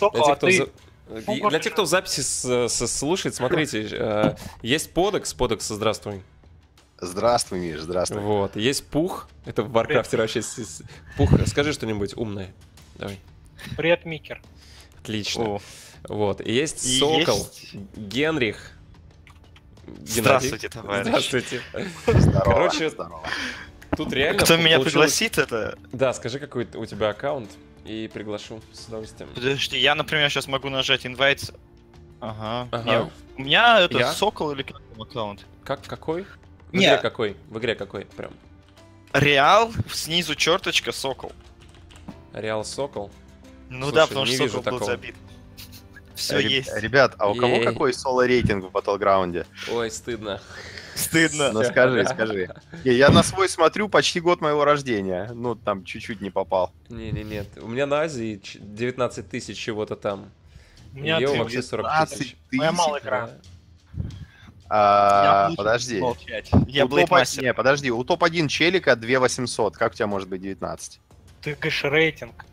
Для а тех, кто ты... и- может, Для тех, кто в записи с- с- слушает, смотрите, э, есть подекс, подекс, здравствуй. Здравствуй, Миш, здравствуй. Вот, есть пух, это в Варкрафте вообще. с- с- Пух, скажи что-нибудь умное. Давай. Привет, Микер. Отлично. О, Вот, и есть И Сокол, есть- Генрих. Геннадий. Здравствуйте, товарищ. Здравствуйте. Здорово. Короче, здорово. Тут реально Кто меня пригласит, это... Да, скажи, какой у тебя аккаунт, и приглашу с удовольствием. Подожди, я, например, сейчас могу нажать invite. Ага. Ага. Не, у меня это Я? Сокол или как там аккаунт? Как, какой? В Не. игре какой? В игре какой? Прям. Реал, снизу черточка, Сокол. Реал Сокол. Ну Слушай, да, потому не что вижу Сокол был такого. забит. Все Реб- есть. Ребят, а у кого Ей. какой соло-рейтинг в Battleground? Ой, стыдно. Стыдно. Ну скажи, скажи. Я на свой смотрю почти год моего рождения. Ну, там чуть-чуть не попал. Не-не, нет. У меня на Азии ч- 19 тысяч чего-то там. У меня Ео ты- вообще 40 19 тысяч. Моя малая игра. А, Подожди. Я У топ-. Не, подожди, у топ-1 челика 2800. Как у тебя может быть 19? Ты говоришь рейтинг.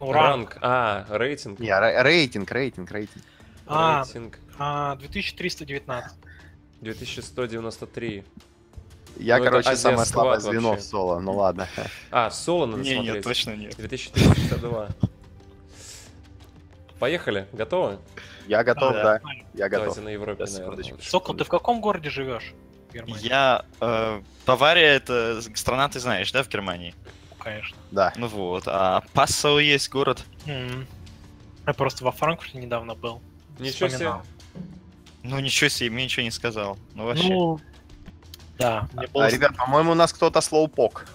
Ну, ранг. Ранг. А, рейтинг. Не, ре- рейтинг, рейтинг, рейтинг. А, Рейтинг а, 2319. 2193. Я, Ну, короче, самое слабое звено в соло. Ну ладно. А, соло надо Не, смотреть. нет, точно нет. 2362. Поехали, готовы? Я готов, Да. да. Я готов. Давайте на Европе, Сейчас, наверное. Сокол, ты в каком городе живешь? В Германии? Я... э, Бавария это страна, ты знаешь, да, в Германии? Конечно. Да. Ну вот. А Пассау есть город. М. Я просто во Франкфурте недавно был. Ничего себе. Ну ничего себе, мне ничего не сказал. Ну вообще. Ну, да, мне было... А, ребят, по-моему, у нас кто-то слоупок.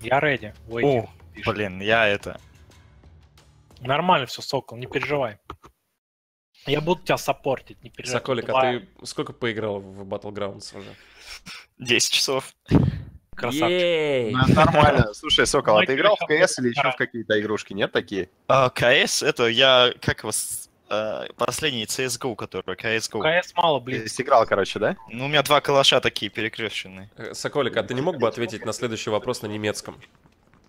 Я ready. О, пишет. блин, я это... Нормально все, Сокол, не переживай. Я буду тебя саппортить, не переживай. Соколик, а Давай, ты сколько поиграл в Battlegrounds уже? 10 часов. Красавчик. Ну, нормально. Слушай, Сокол, а ты играл в КС или еще в какие-то игрушки? Нет такие? А, КС, это я... Как вас... э, Последний CSGO, который CSGO. КС мало, Ты блин. играл, короче, да? Ну, у меня два калаша такие перекрещенные. Э, Соколик, а ты не мог бы ответить на следующий вопрос на немецком?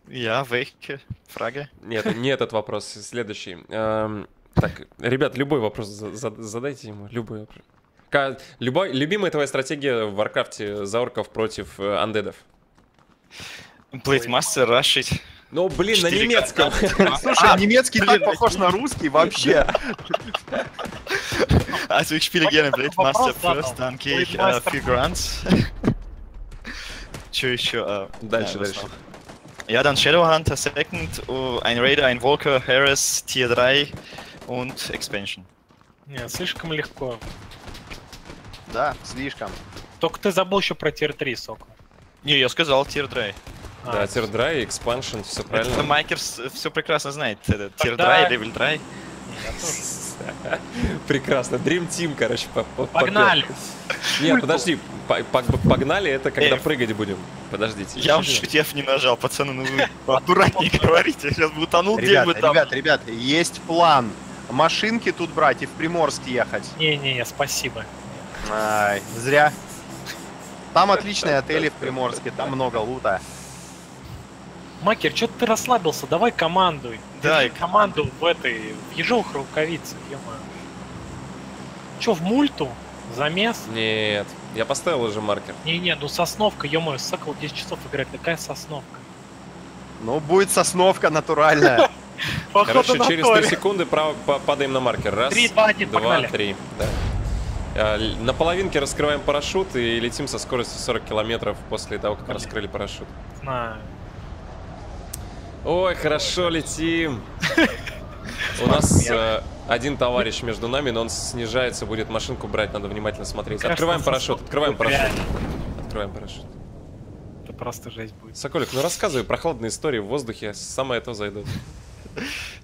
Ja, welche Frage? Нет, не этот вопрос, следующий. Эм, Так, ребят, любой вопрос за- за- задайте ему, любой Любой, любимая твоя стратегия в Варкрафте за орков против э, андедов? Блейдмастер рашить. Ну, блин, на немецком. Слушай, немецкий так похож на русский вообще. Also ich spiele gerne Blade-Master Вопрос задал. first, dann gehe ich äh, Blade-Master. für Grants. Че еще? Дальше, ja, дальше. Ja, dann Shadowhunter Second, oh, ein Raider, ein Walker, Harris, Tier 3 und Expansion. Не, слишком легко. Да, слишком. Только ты забыл еще про тир 3, Сокол. Не, я сказал Tier 3. А, Да, тирдрай, экспаншн, все Это правильно. Майкер все прекрасно знает. Это Tier Тогда- 3, Level 3. не, я тоже. Прекрасно. Dream Team, короче, по- по- Погнали! Нет, подожди, по- по- погнали, это когда Эй. прыгать будем. Подождите. Я чуть F не нажал, пацаны, ну вы аккуратнее говорите, сейчас бы утонул Ребят, где-нибудь там. ребят, ребят, есть план. Машинки тут брать и в Приморск ехать. Не-не-не, спасибо. Ай, зря. Там отличные отели в Приморске, там много лута. Макер, что ты расслабился? Давай командуй. Да, Держи и команду в этой, в ежовых рукавицах, ё-моё. Че, в мульту? Замес? Нет, я поставил уже маркер. Не-не, ну сосновка, ё-моё, Сокол 10 часов играет, какая сосновка? Ну, будет сосновка натуральная. Короче, через Торе. 3 секунды право падаем на маркер. Раз, Три, два, один, два, погнали. три. Да. А, На половинке раскрываем парашют и летим со скоростью 40 километров после того, как Блин. раскрыли парашют. Знаю. Ой, хорошо летим. У нас э, один товарищ между нами, но он снижается, будет машинку брать, надо внимательно смотреть. Открываем парашют, открываем парашют. Открываем парашют. Это просто жесть будет. Соколик, ну рассказывай прохладные истории в воздухе, самое то зайдут.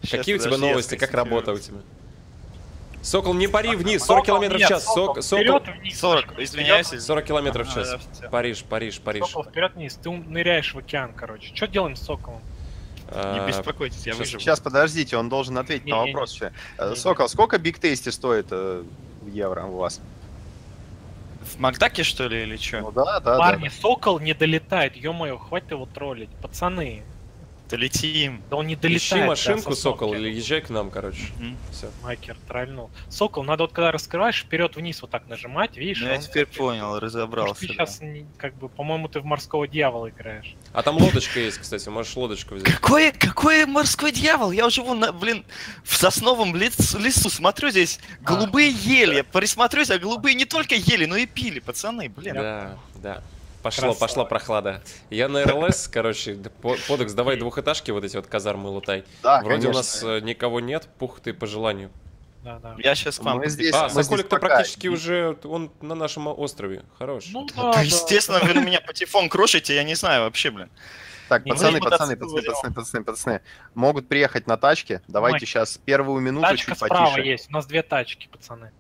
Щас, Какие у тебя новости, как работа у тебя? Сокол, не пари вниз, 40 километров в час. Сокол, Сок- Сокол, вниз. 40, извиняюсь. 40 километров в час. Париж, Париж, Париж. Сокол вперед вниз, ты ныряешь в океан, короче. Что делаем с Соколом? Не беспокойтесь, я щас- выживу. Сейчас, подождите, он должен ответить на Не-не-не. вопрос. Э, Не-не. Сокол, сколько Биг Тейсти стоит э, в евро у вас? В Макдаке, что ли, или что? Ну да, да, да. Парни, Сокол не долетает, ё-моё, хватит его троллить. Пацаны, Долетим. Да он не Ищи долетает. до машинку, сосновки. Сокол, или езжай к нам, короче. Мгм. Все. Макер трольнул. Сокол, надо вот когда раскрываешь, вперед-вниз вот так нажимать, видишь? Ну, я теперь понял, Может, разобрался. ты да. сейчас, как бы, по-моему, ты в морского дьявола играешь. А там лодочка есть, кстати, можешь лодочку взять. Какой, какой морской дьявол? Я уже вон, на, блин, в сосновом лес- лесу смотрю здесь голубые ели. Я Присмотрюсь, а голубые не только ели, но и пили, пацаны, блин. Да, да. Пошло, Красава. пошла прохлада. Я на РЛС, короче, подекс, давай двухэтажки вот эти вот казармы лутай. Да, Вроде у конечно. нас э, никого нет, пух ты по желанию. Да, да. Я сейчас к вам. Мы здесь- А, Соколик-то пока- практически уже, он на нашем острове. Хорош. Ну Да, да, естественно, вы на меня патефон крошите, я не знаю вообще, блин. Так, Не пацаны, пацаны, пацаны, пацаны, пацаны, пацаны. Могут приехать на тачке. Давайте Мать. сейчас первую да. минуту Тачка чуть справа потише. есть. У нас две тачки, пацаны.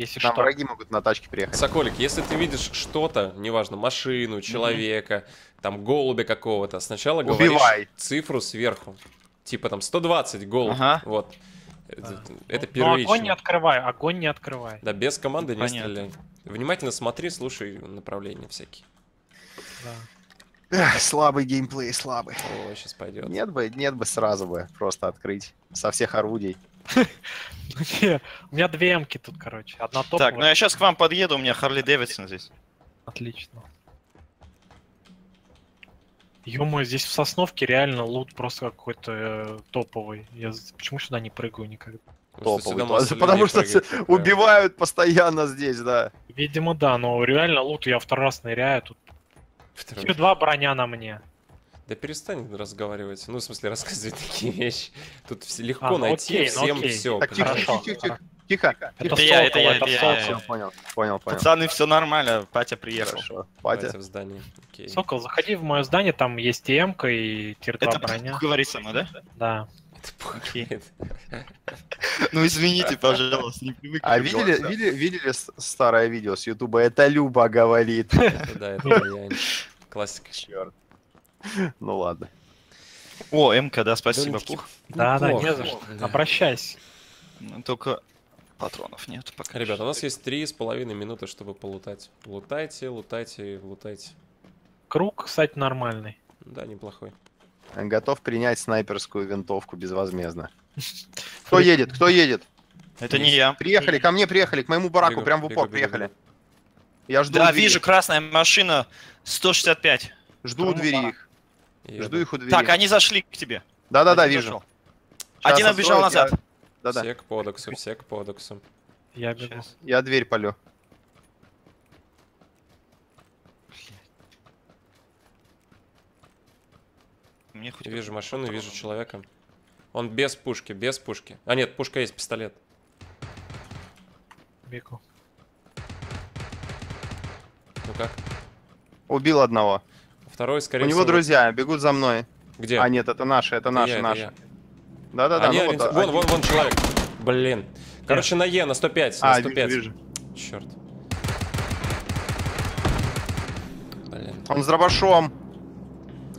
Если Там что. враги могут на тачке приехать. Соколик, если ты видишь что-то, неважно, машину, человека, там голубя какого-то, сначала говоришь Убивай. цифру сверху. Типа там 120 голубь. Ага. Вот. Это, Да. это Ну, огонь не первично. открывай, огонь не открывай. Да, без команды не Понятно. стреляй. Внимательно смотри, слушай направления всякие. Да. Эх, слабый геймплей, слабый. О, сейчас пойдет. Нет бы, нет бы сразу бы просто открыть со всех орудий. У меня две эмки тут, короче. Одна топовая. Так, ну я сейчас к вам подъеду, у меня Харли Дэвидсон здесь. Отлично. ё здесь в Сосновке реально лут просто какой-то э, топовый. Я почему сюда не прыгаю никогда? Топовый. масса Потому что прыгает. Убивают постоянно здесь, да. Видимо, да, но реально лут я второй раз ныряю. Тут Второй. Q2 броня на мне. Да перестань разговаривать. Ну, в смысле, рассказывать такие вещи. Тут все легко А, ну найти окей, ну всем окей. все. Так, тихо, Хорошо. тихо, тихо, тихо. Это Это я, это я, это это я, я. Понял, понял, понял. Пацаны, все нормально, Патя приехал. Хорошо. Батя Батя. в здании. Окей. Сокол, заходи в мое здание, там есть и эмка, и тир 2 Это броня. говорит со мной, да? Да. Это. Ну извините, пожалуйста, не привык. А видели, видели, видели старое видео с Ютуба? Это Люба говорит. Это Да, это я. Классика. Черт. Ну ладно. О, МК, да, спасибо, Пух. Да, да, неплохо. не за что. Да. Обращайся. Ну, Только патронов нет пока. Ребята, у нас есть три с половиной минуты, чтобы полутать. Лутайте, лутайте, лутайте. Круг, кстати, нормальный. Да, неплохой. Готов принять снайперскую винтовку безвозмездно. Кто едет? Кто едет? Это не я. Приехали, ко мне приехали, к моему бараку, прям в упор приехали. Я жду Да, вижу, красная машина 165. Жду у двери их. Еду. Жду их у двери. Так, они зашли к тебе. Да-да-да, вижу. Один отбежал я- назад. Да-да. Все к подоксу, все к подоксу. Я бегу. Щас. Я дверь полю. Мне хоть Вижу машину, патрон. вижу человека. Он без пушки, без пушки. А нет, пушка есть, пистолет. Бегу. Ну как? Убил одного. Второй, скорее У него всего... друзья бегут за мной. Где? А, нет, это наши, это наши, я, наши. Да-да-да, ну вот, ориенти- Вон, один- вон, вон человек. Блин. Короче, на Е, на 105, на А, 105. вижу, вижу. Черт. Блин. Он с дробашом.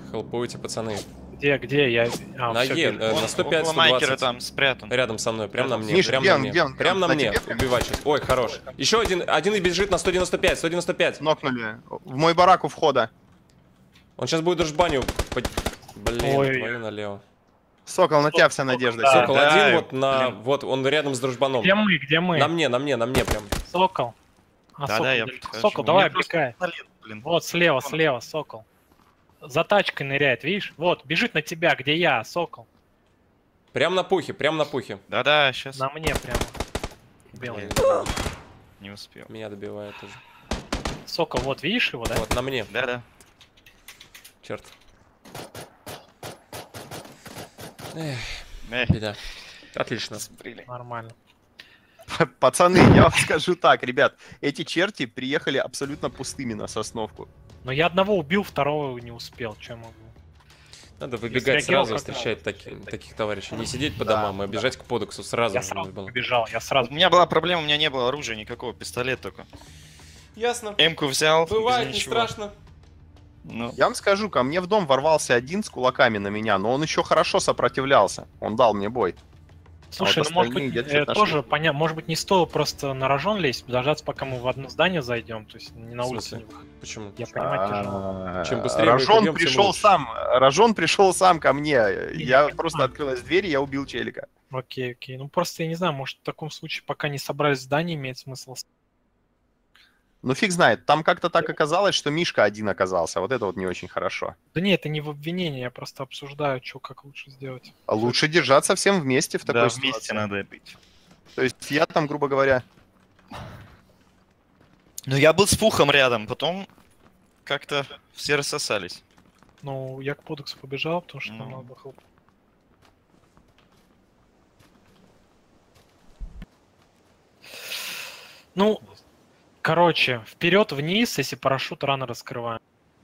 Хелпуйте, пацаны. Где, где? Я... А, на Е, э, на 105, около Майкера 120. там спрятан. Рядом со мной, прям на мне, Миша, прям где на он, мне. где он? Прям на На мне, прям? убивать сейчас. Ой, хорош. Еще один, один бежит на 195, 195. Нокнули. В мой барак у входа. Он сейчас будет дружбаню. под- Блин, Ой. твою налево. Сокол, на тебя вся надежда. Да. Сокол да, один вот на... блин. Вот, он рядом с дружбаном. Где мы, где мы? На мне, на мне, на мне прям. Сокол. А, Да, Сокол, да, я. Сокол, давай, блин. Вот, слева, слева, Сокол. За тачкой ныряет, видишь? Вот, бежит на тебя, где я, Сокол. Прям на пухе, прям на пухе. Да-да, сейчас. На мне прямо. Белый. Не успел. Меня добивает тоже. Сокол, вот, видишь его, да? Вот, на мне. Да-да. Черт. Эх, Эх, беда. Отлично. сбрили. Нормально. Пацаны, я вам скажу так, ребят. Эти черти приехали абсолютно пустыми на Сосновку. Но я одного убил, второго не успел. Чем могу? Надо выбегать сразу и встречать таки- таких товарищей. Не сидеть по Да, домам, а бежать к подоксу сразу. Я сразу было. побежал, я У сразу. меня была проблема, у меня не было оружия никакого, пистолет только. Ясно. Эмку взял. Бывает, не ничего. страшно. Ну, Я вам скажу, ко мне в дом ворвался один с кулаками на меня, но он еще хорошо сопротивлялся. Он дал мне бой. Слушай, вот ну может быть, э, тоже понятно, может быть, не стоило просто на рожон лезть, дождаться, пока мы в одно здание зайдем, то есть не на не выходить. Почему? Я понимаю, тяжело. А, Чем быстрее Рожон пришел лучше. сам. Рожон пришел сам ко мне. Не, Я просто открылась дверь, и я убил челика. Окей, окей. Ну просто я не знаю, может в таком случае, пока не собрались в здании, имеет смысл. Ну фиг знает. Там как-то так оказалось, что Мишка один оказался. Вот это вот не очень хорошо. Да не, это не в обвинении, я просто обсуждаю, что как лучше сделать. А Лучше держаться всем вместе в такой Да, ситуации. вместе надо быть. То есть я там, грубо говоря, Ну, я был с пухом рядом, потом как-то все рассосались. Ну, я к подексу побежал, потому что там Ну. надо было хелп. Ну, короче, вперед вниз, если парашют рано раскрываем.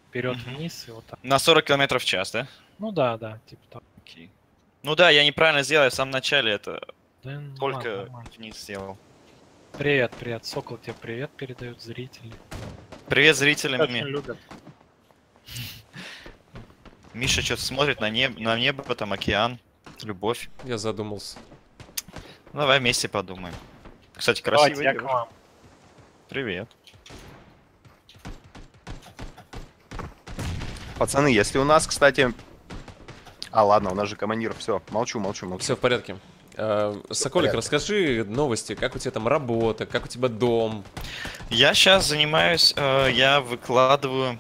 Вперед вниз и вот так. На 40 километров в час, да? Ну да, да, типа так. Окей. Ну да, я неправильно сделал, я в самом начале это Да, ну только ладно, вниз сделал. Привет, привет, Сокол тебе привет передают зрители. Привет зрителям. Очень любят. Миша что-то смотрит на, неб... на небо, потом океан, любовь. Я задумался. Ну, давай вместе подумаем. Кстати, Давайте, красивый я девушка. к вам. Привет. пацаны, если у нас, кстати... А, ладно, у нас же командир. Все, молчу, молчу, молчу. Все в порядке. Э, Соколик, расскажи новости, как у тебя там работа, как у тебя дом. Я сейчас занимаюсь, э, я выкладываю,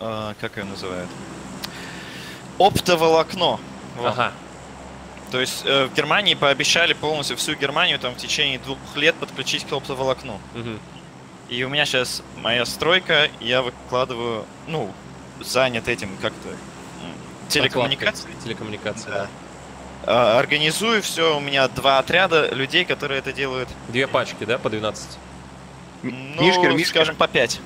э, как ее называют? Оптоволокно. Вот. Ага. То есть в Германии пообещали полностью всю Германию там в течение двух лет подключить к оптоволокну. Мгм. И у меня сейчас моя стройка, я выкладываю, ну, занят этим как-то телекоммуникации. Телекоммуникации, Да. да. А, Организую все, у меня два отряда людей, которые это делают. Две пачки, да, по 12? М- Ну, Мишкер, Мишкер, скажем, по пять.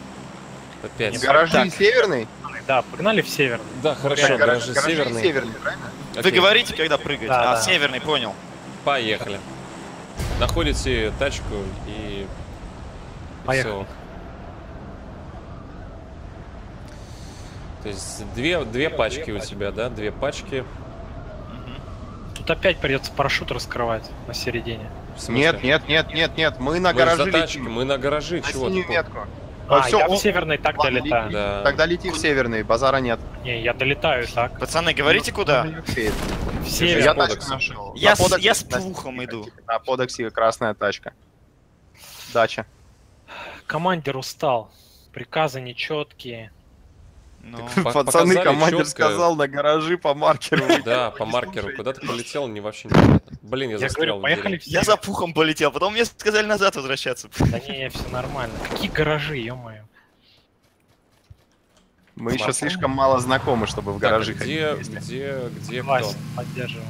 По 5. гаражи Так. северный? Да, погнали в северный. Да, хорошо, Так, гаражи гаражи северные. северный, правильно? Вы говорите, когда прыгать? Да, а, да. северный, понял. Поехали. Находите тачку и... Поехали. всё. То есть две, две пачки у тебя, да? Две пачки. Тут опять придется парашют раскрывать на середине. В? Нет, нет, нет, нет, нет, мы на Мы тачки, летим. мы на гаражи, На чего синюю ты? метку. А, всё, я он- в северный так Ладно, долетаю. лети. Да. Тогда лети в северный, базара нет. Не, я долетаю так. Пацаны, говорите куда? Окей. В Я север. Я подекс. тачку нашел. Я На с- подексе- я с на- пухом тихо, иду. На подексе красная тачка. Дача. Командир устал. Приказы нечеткие. Ну, Пацаны, командир чётко. сказал на гаражи по маркеру. Да, по маркеру. Куда ты полетел, не вообще непонятно. Блин, я Я застрял говорю, поехали я за пухом полетел, потом мне сказали назад возвращаться. Да не, все нормально. Какие гаражи, ё-моё. Мы еще слишком мало знакомы, чтобы в Так, гаражи где, ходить вместе. где, где кто?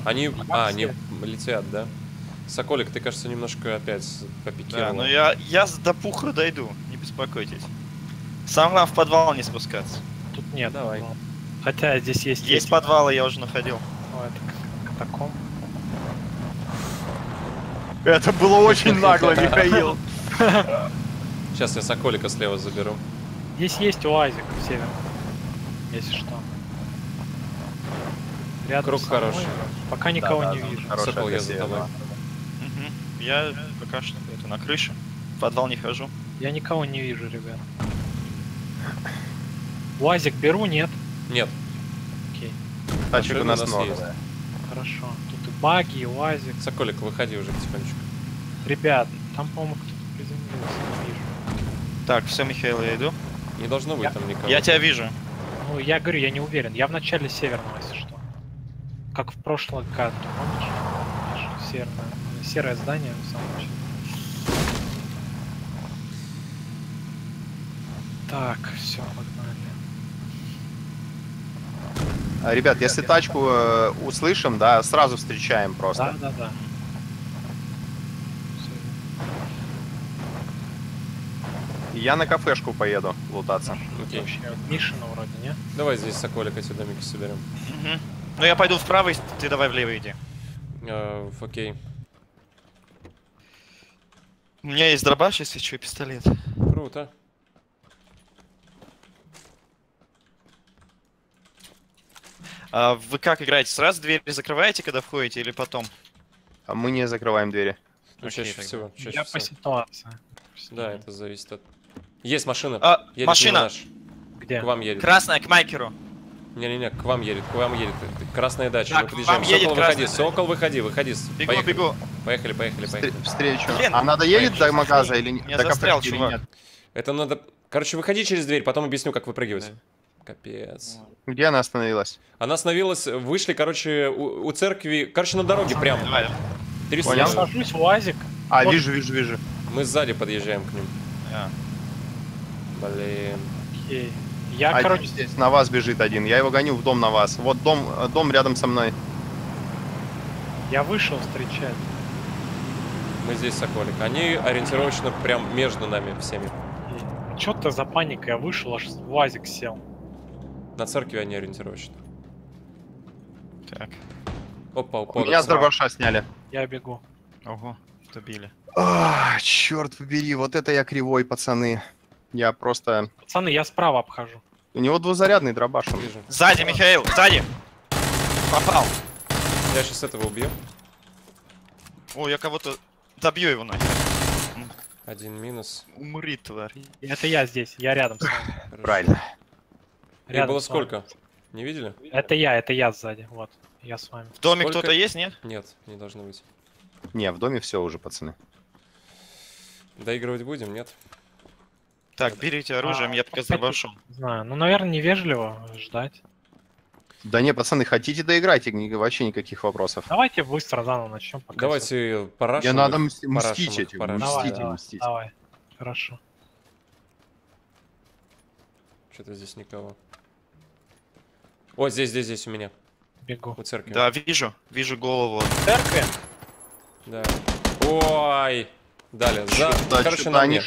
Они, а, они летят, да? Соколик, ты, кажется, немножко опять Да, попикировал. но я, я с- до пуха дойду, не беспокойтесь. Самое главное в подвал не спускаться. Тут нет. Давай. ну, Хотя здесь есть... Есть эти- подвалы, я уже находил. ну, это к- катакомб. Это было очень нагло, Михаил. Сейчас я Соколика слева заберу. Здесь есть уазик в северном. Если что. Рядом Круг хороший. Пока никого Да, не да, вижу. Сокол, я за тобой. Я пока что это на крыше. В подвал не хожу. Я никого не вижу, ребят. Уазик беру, нет? Нет, Окей, Тачек у нас у нас много. есть. да. хорошо. Тут и баги, и уазик. Соколик, выходи уже потихонечку. Ребят, там, по-моему, кто-то приземлился, не вижу. Так, все, Михаил, я иду. Не должно быть Я- там никого. Я тебя вижу. Ну, я говорю, я не уверен. Я в начале северного, если что. Как в прошлом году, помнишь? Помнишь? Серое здание в самом начале. Так, все, погнали. А, Ребят, если тачку э, услышим, да, сразу встречаем Да, просто. да, да. Всё. Я на кафешку поеду лутаться. Окей. Вообще, Мишина вроде, не? Давай здесь Соколик эти домики соберем. Мгм. Ну я пойду в правый, ты давай влево иди. Э, окей. У меня есть дробаш, если что, и пистолет. Круто. А вы как играете? Сразу двери закрываете, когда входите, или потом? А мы не закрываем двери. Ну, Окей, чаще тогда. всего. Чаще Я по всего. ситуации. Да, это зависит от... Есть машина. А, Едет машина! наш. Где? К вам едет. Красная, к Майкеру. Не-не-не, к вам едет, к вам едет. Красная дача, Так, мы к подъезжаем. вам едет Сокол, выходи, красная Сокол, выходи, выходи. Бегу, поехали. бегу. Поехали, поехали, поехали. Встречу. Блин, а надо едет до магаза или нет? Я До застрял, чувак. нет? Это надо... Короче, выходи через дверь, потом объясню, как выпрыгивать. Да. Капец. Где она остановилась? Она остановилась, вышли, короче, у, у церкви, короче, на дороге прям. Давай. 300 Я сажусь в УАЗик. А, Вот. вижу, вижу, вижу. Мы сзади подъезжаем к ним. Да. Блин. Окей. Я, Один короче, здесь на вас бежит один. Я его гоню в дом на вас. Вот дом, дом рядом со мной. я вышел встречать. Мы здесь, Соколик. Они ориентировочно прям между нами всеми. Что ты за паника? Я вышел, аж в УАЗик сел. На церкви они ориентировочно. Так. Опа, У упал. меня с дробаша сняли. Я бегу. Ого, добили. А, черт побери, вот это я кривой, пацаны. Я просто... Пацаны, я справа обхожу. У него двузарядный дробаш. он. Вижу. Сзади, Михаил, сзади! Попал. Я сейчас этого убью. О, я кого-то добью его нахер. Один минус. Умри, тварь. Это я здесь, я рядом с вами. Правильно. Их Рядом было с вами. сколько? Не видели? Это я, это я сзади. Вот, я с вами. В доме кто-то есть, нет? Нет, не должно быть. Не, в доме все уже, пацаны. Доигрывать будем, нет? Так, берите оружие, А, я пока с дробашом. Знаю. Ну, наверное, невежливо ждать. Да не, пацаны, хотите доиграйте, ни- вообще никаких вопросов. Давайте быстро заново начнем. Пока Давайте парашем. Мне надо мстить этим. Давай, мстить, давай, мстить. давай. Хорошо. Что-то здесь никого. О, здесь, здесь, здесь у меня. Бегу. У церкви. Да, вижу, вижу голову. Церкви? Да. Ой. Далее. За... Да, Короче, на они мне.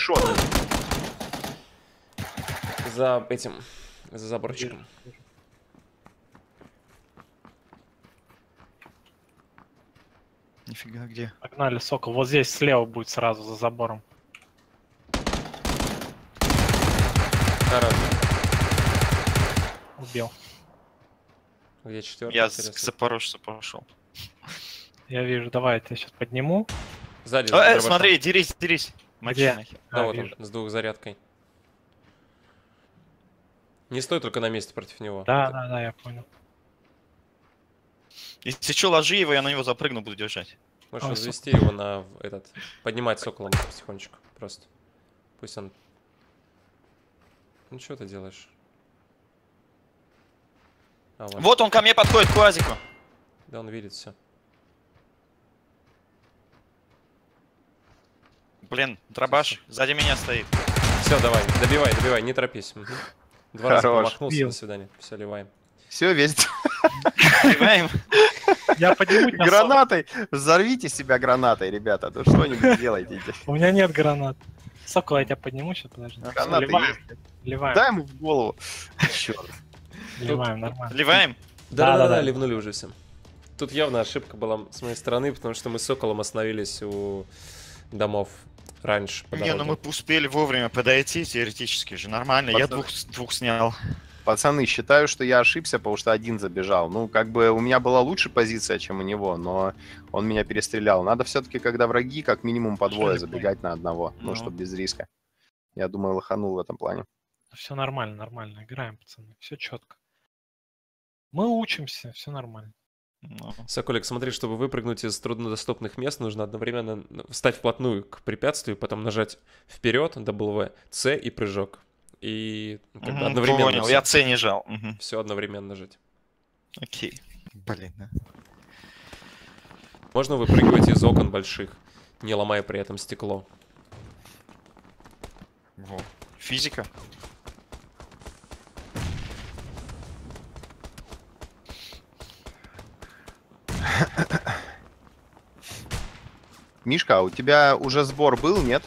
За этим. За заборчиком. Нифига, где? Погнали, Сокол. Вот здесь слева будет сразу за забором. Хорошо. Убил. Где четвертый? Я с- к интересно? Запорожцу пошел. Я вижу. Давай, я тебя сейчас подниму. Сзади. Э, э, смотри, дерись, дерись. Мочи. Да, А, вот вижу. он, с двухзарядкой. Не стой только на месте против него. Да, да, да, я понял. Если что, ложи его, я на него запрыгну, буду держать. Можешь Ой, развести его на этот. Поднимать соколом потихонечку. Просто. Пусть он. Ну что ты делаешь? А, вот. Вот он ко мне подходит, к УАЗику. Да, он видит все. Блин, дробаш сзади меня стоит. Все, давай, добивай, добивай, не торопись. Два раза Хорош. промахнулся, Бил. до свидания. Все, ливаем. Все, весь Понимаем? Я подниму гранатой. Взорвите себя гранатой, ребята. Ну что-нибудь делайте. У меня нет гранат. Сокол, я тебя подниму сейчас, подожди. Всё, Гранаты Ливаем, ливаем, Дай ему в голову. Черт. ливаем, нормально. Ливаем? Да-да-да, Да-да-да. ливнули уже всем. Тут явно ошибка была с моей стороны, потому что мы с Соколом остановились у домов раньше. по Не, ну мы успели вовремя подойти, теоретически же. Нормально, я Пацаны. двух, двух снял. Пацаны, считаю, что я ошибся, потому что один забежал. Ну, как бы у меня была лучше позиция, чем у него, но он меня перестрелял. Надо все-таки, когда враги, как минимум по двое забегать на одного, ну, Ну. чтобы без риска. Я думаю, лоханул в этом плане. Все нормально, нормально. Играем, пацаны. Все четко. Мы учимся, все нормально. Ну, Соколик, смотри, чтобы выпрыгнуть из труднодоступных мест, нужно одновременно встать вплотную к препятствию, потом нажать вперед, W, C и прыжок. И как бы мгм, одновременно Понял, все, я С не жал. Мгм, одновременно нажать. Окей. Блин, да. Можно выпрыгивать из окон больших, не ломая при этом стекло. Во. Физика. Мишка, а у тебя уже сбор был, нет?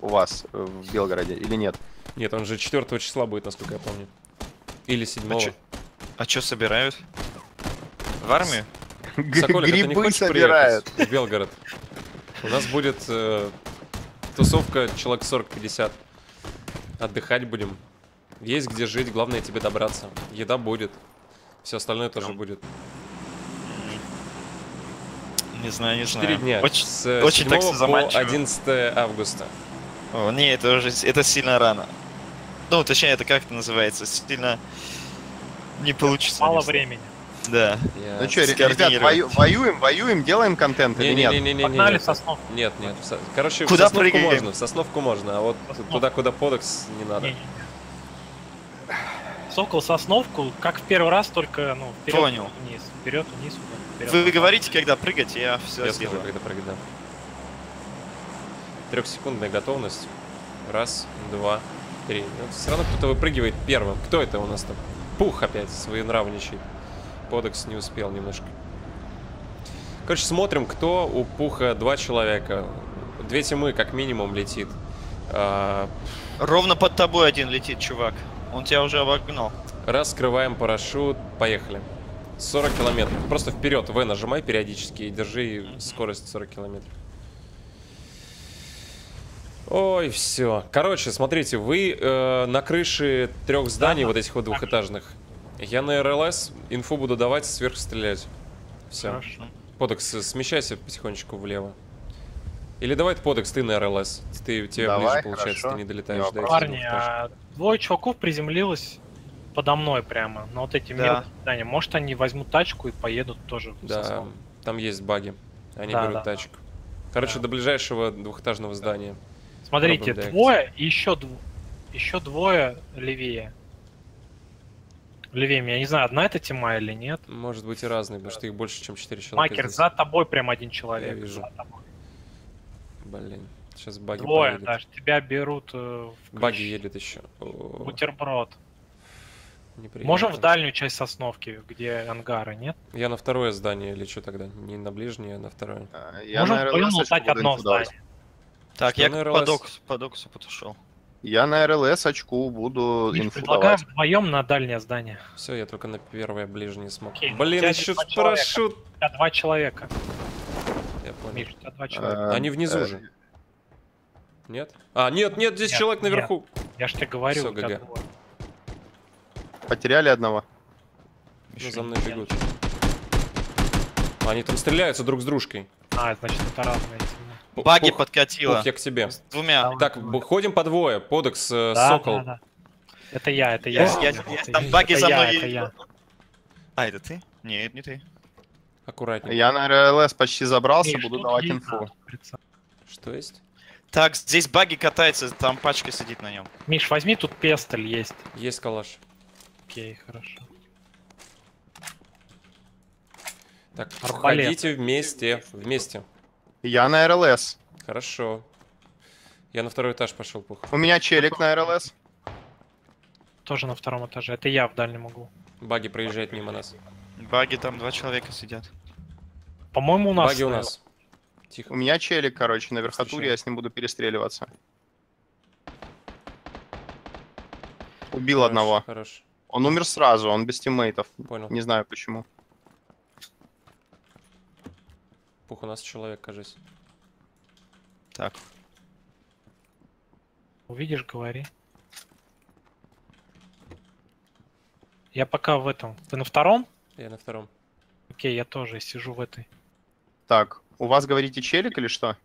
У вас э, в Белгороде или нет? Нет, он же 4 числа будет, насколько я помню. Или 7 чё? А что собирают? В армию? Соколик, а ты не Грибы хочешь собирают. приехать в Белгород? У нас будет э, тусовка человек 40-50. Отдыхать будем. Есть где жить, главное тебе добраться. Еда будет. Все остальное тоже будет. Не знаю, не знаю. дня. Очень, с очень так 7 по заманчиво. 11 августа. О, не, это уже это сильно рано. Ну, точнее, это как это называется? Сильно не получится. Мало не времени. Да. Я- Ну что, ребят, вою- воюем, воюем, делаем контент или нет? Не-не-не-не-не. Погнали соснов. Нет, нет. в Со- Короче, Куда в Сосновку прыгаем? можно, в Сосновку можно, а вот Сосновку. туда, куда подекс, не надо. Не-не-не. Сокол Сосновку, как в первый раз, только ну, вперед Понял. вниз. Вперед, вниз, вперед. Вы говорите, когда прыгать, я все Я скажу, сделаю. когда прыгать, да. Трехсекундная готовность. Раз, два, три. все равно кто-то выпрыгивает первым. Кто это у нас там? Пух опять своенравничает. Подекс не успел немножко. Короче, смотрим, кто у Пуха два человека. Две тьмы как минимум летит. А, Ровно под тобой один летит, чувак. Он тебя уже обогнал. Раскрываем парашют. Поехали. 40 километров. Просто вперед В нажимай периодически и держи скорость 40 километров. Ой, все. Короче, смотрите, вы э, на крыше трех зданий, Да, вот этих вот двухэтажных. Я на РЛС инфу буду давать, сверху стрелять. Все. Хорошо. Подекс, смещайся потихонечку влево. Или давай ты, Подекс, ты на РЛС. Ты, тебе Давай, ближе получается, хорошо. ты не долетаешь Не до этих Парни, а двое чуваков приземлилось подо мной прямо, на вот эти Да. мелкие здания. Может, они возьмут тачку и поедут тоже Да, там есть баги. Они Да, берут да, тачку. Короче, Да. до ближайшего двухэтажного здания. Смотрите, Пробуем двое и еще, дв... еще двое левее. Левее меня. Я не знаю, одна это тьма или нет. Может быть и разные, потому что их больше, чем 4 человека. Макер, здесь. за тобой прям один человек. Я вижу. за тобой. Блин, сейчас баги Двое поедут. даже. Тебя берут э, в Баги ключ. едет еще. Бутерброд. неприятно. Можем в дальнюю часть Сосновки, где ангары, нет? Я на второе здание лечу тогда. Не на ближнее, а на второе. А, Я Можем вдвоем РЛС лутать одно здание. Так, Что я на к RLS? подоксу, подоксу подошел. Я на РЛС очку буду Миш, инфу предлагаю давать. вдвоем на дальнее здание. Все, я только на первое ближнее смог. Окей, Блин, еще парашют. У тебя два человека. Я понял. Миш, у тебя два человека. Э, Они внизу э, же. Нет? А, нет, нет, здесь Нет, человек нет. наверху. Я ж тебе говорю, тебя ГГ. Потеряли одного. Ну, за мной бегут. Они там стреляются друг с дружкой. А, значит, это разные Баги пух, подкатила. пух, я к тебе. С двумя. Так, ходим по двое. Подекс, э, Да, Сокол. да, да. Это я, это я. Я, я- я- я, там баги это за я, мной. это я. А, это ты? Нет, не ты. Аккуратнее. Я на РЛС почти забрался, Миш, буду давать инфу. Что есть? Так, здесь баги катается, там пачка сидит на нем. Миш, возьми, тут пестоль есть. Есть калаш. Окей, хорошо. Так, Арбалет. ходите вместе. Вместе. Я на РЛС. Хорошо. Я на второй этаж пошел, пух. У меня челик на РЛС. Тоже на втором этаже. Это я в дальнем углу. Баги проезжает мимо нас. Баги там два человека сидят. По-моему, у нас... Баги у нас. Тихо. У меня челик, короче, на верхотуре, я с ним буду перестреливаться. Убил Хорош, одного. Хорош. Он умер сразу, он без тиммейтов. Понял. Не знаю почему. Пух, у нас человек, кажется. Так, Увидишь, говори. Я пока в этом. Ты на втором? Я на втором. Окей, я тоже сижу в этой. Так, у вас, говорите, челик или что?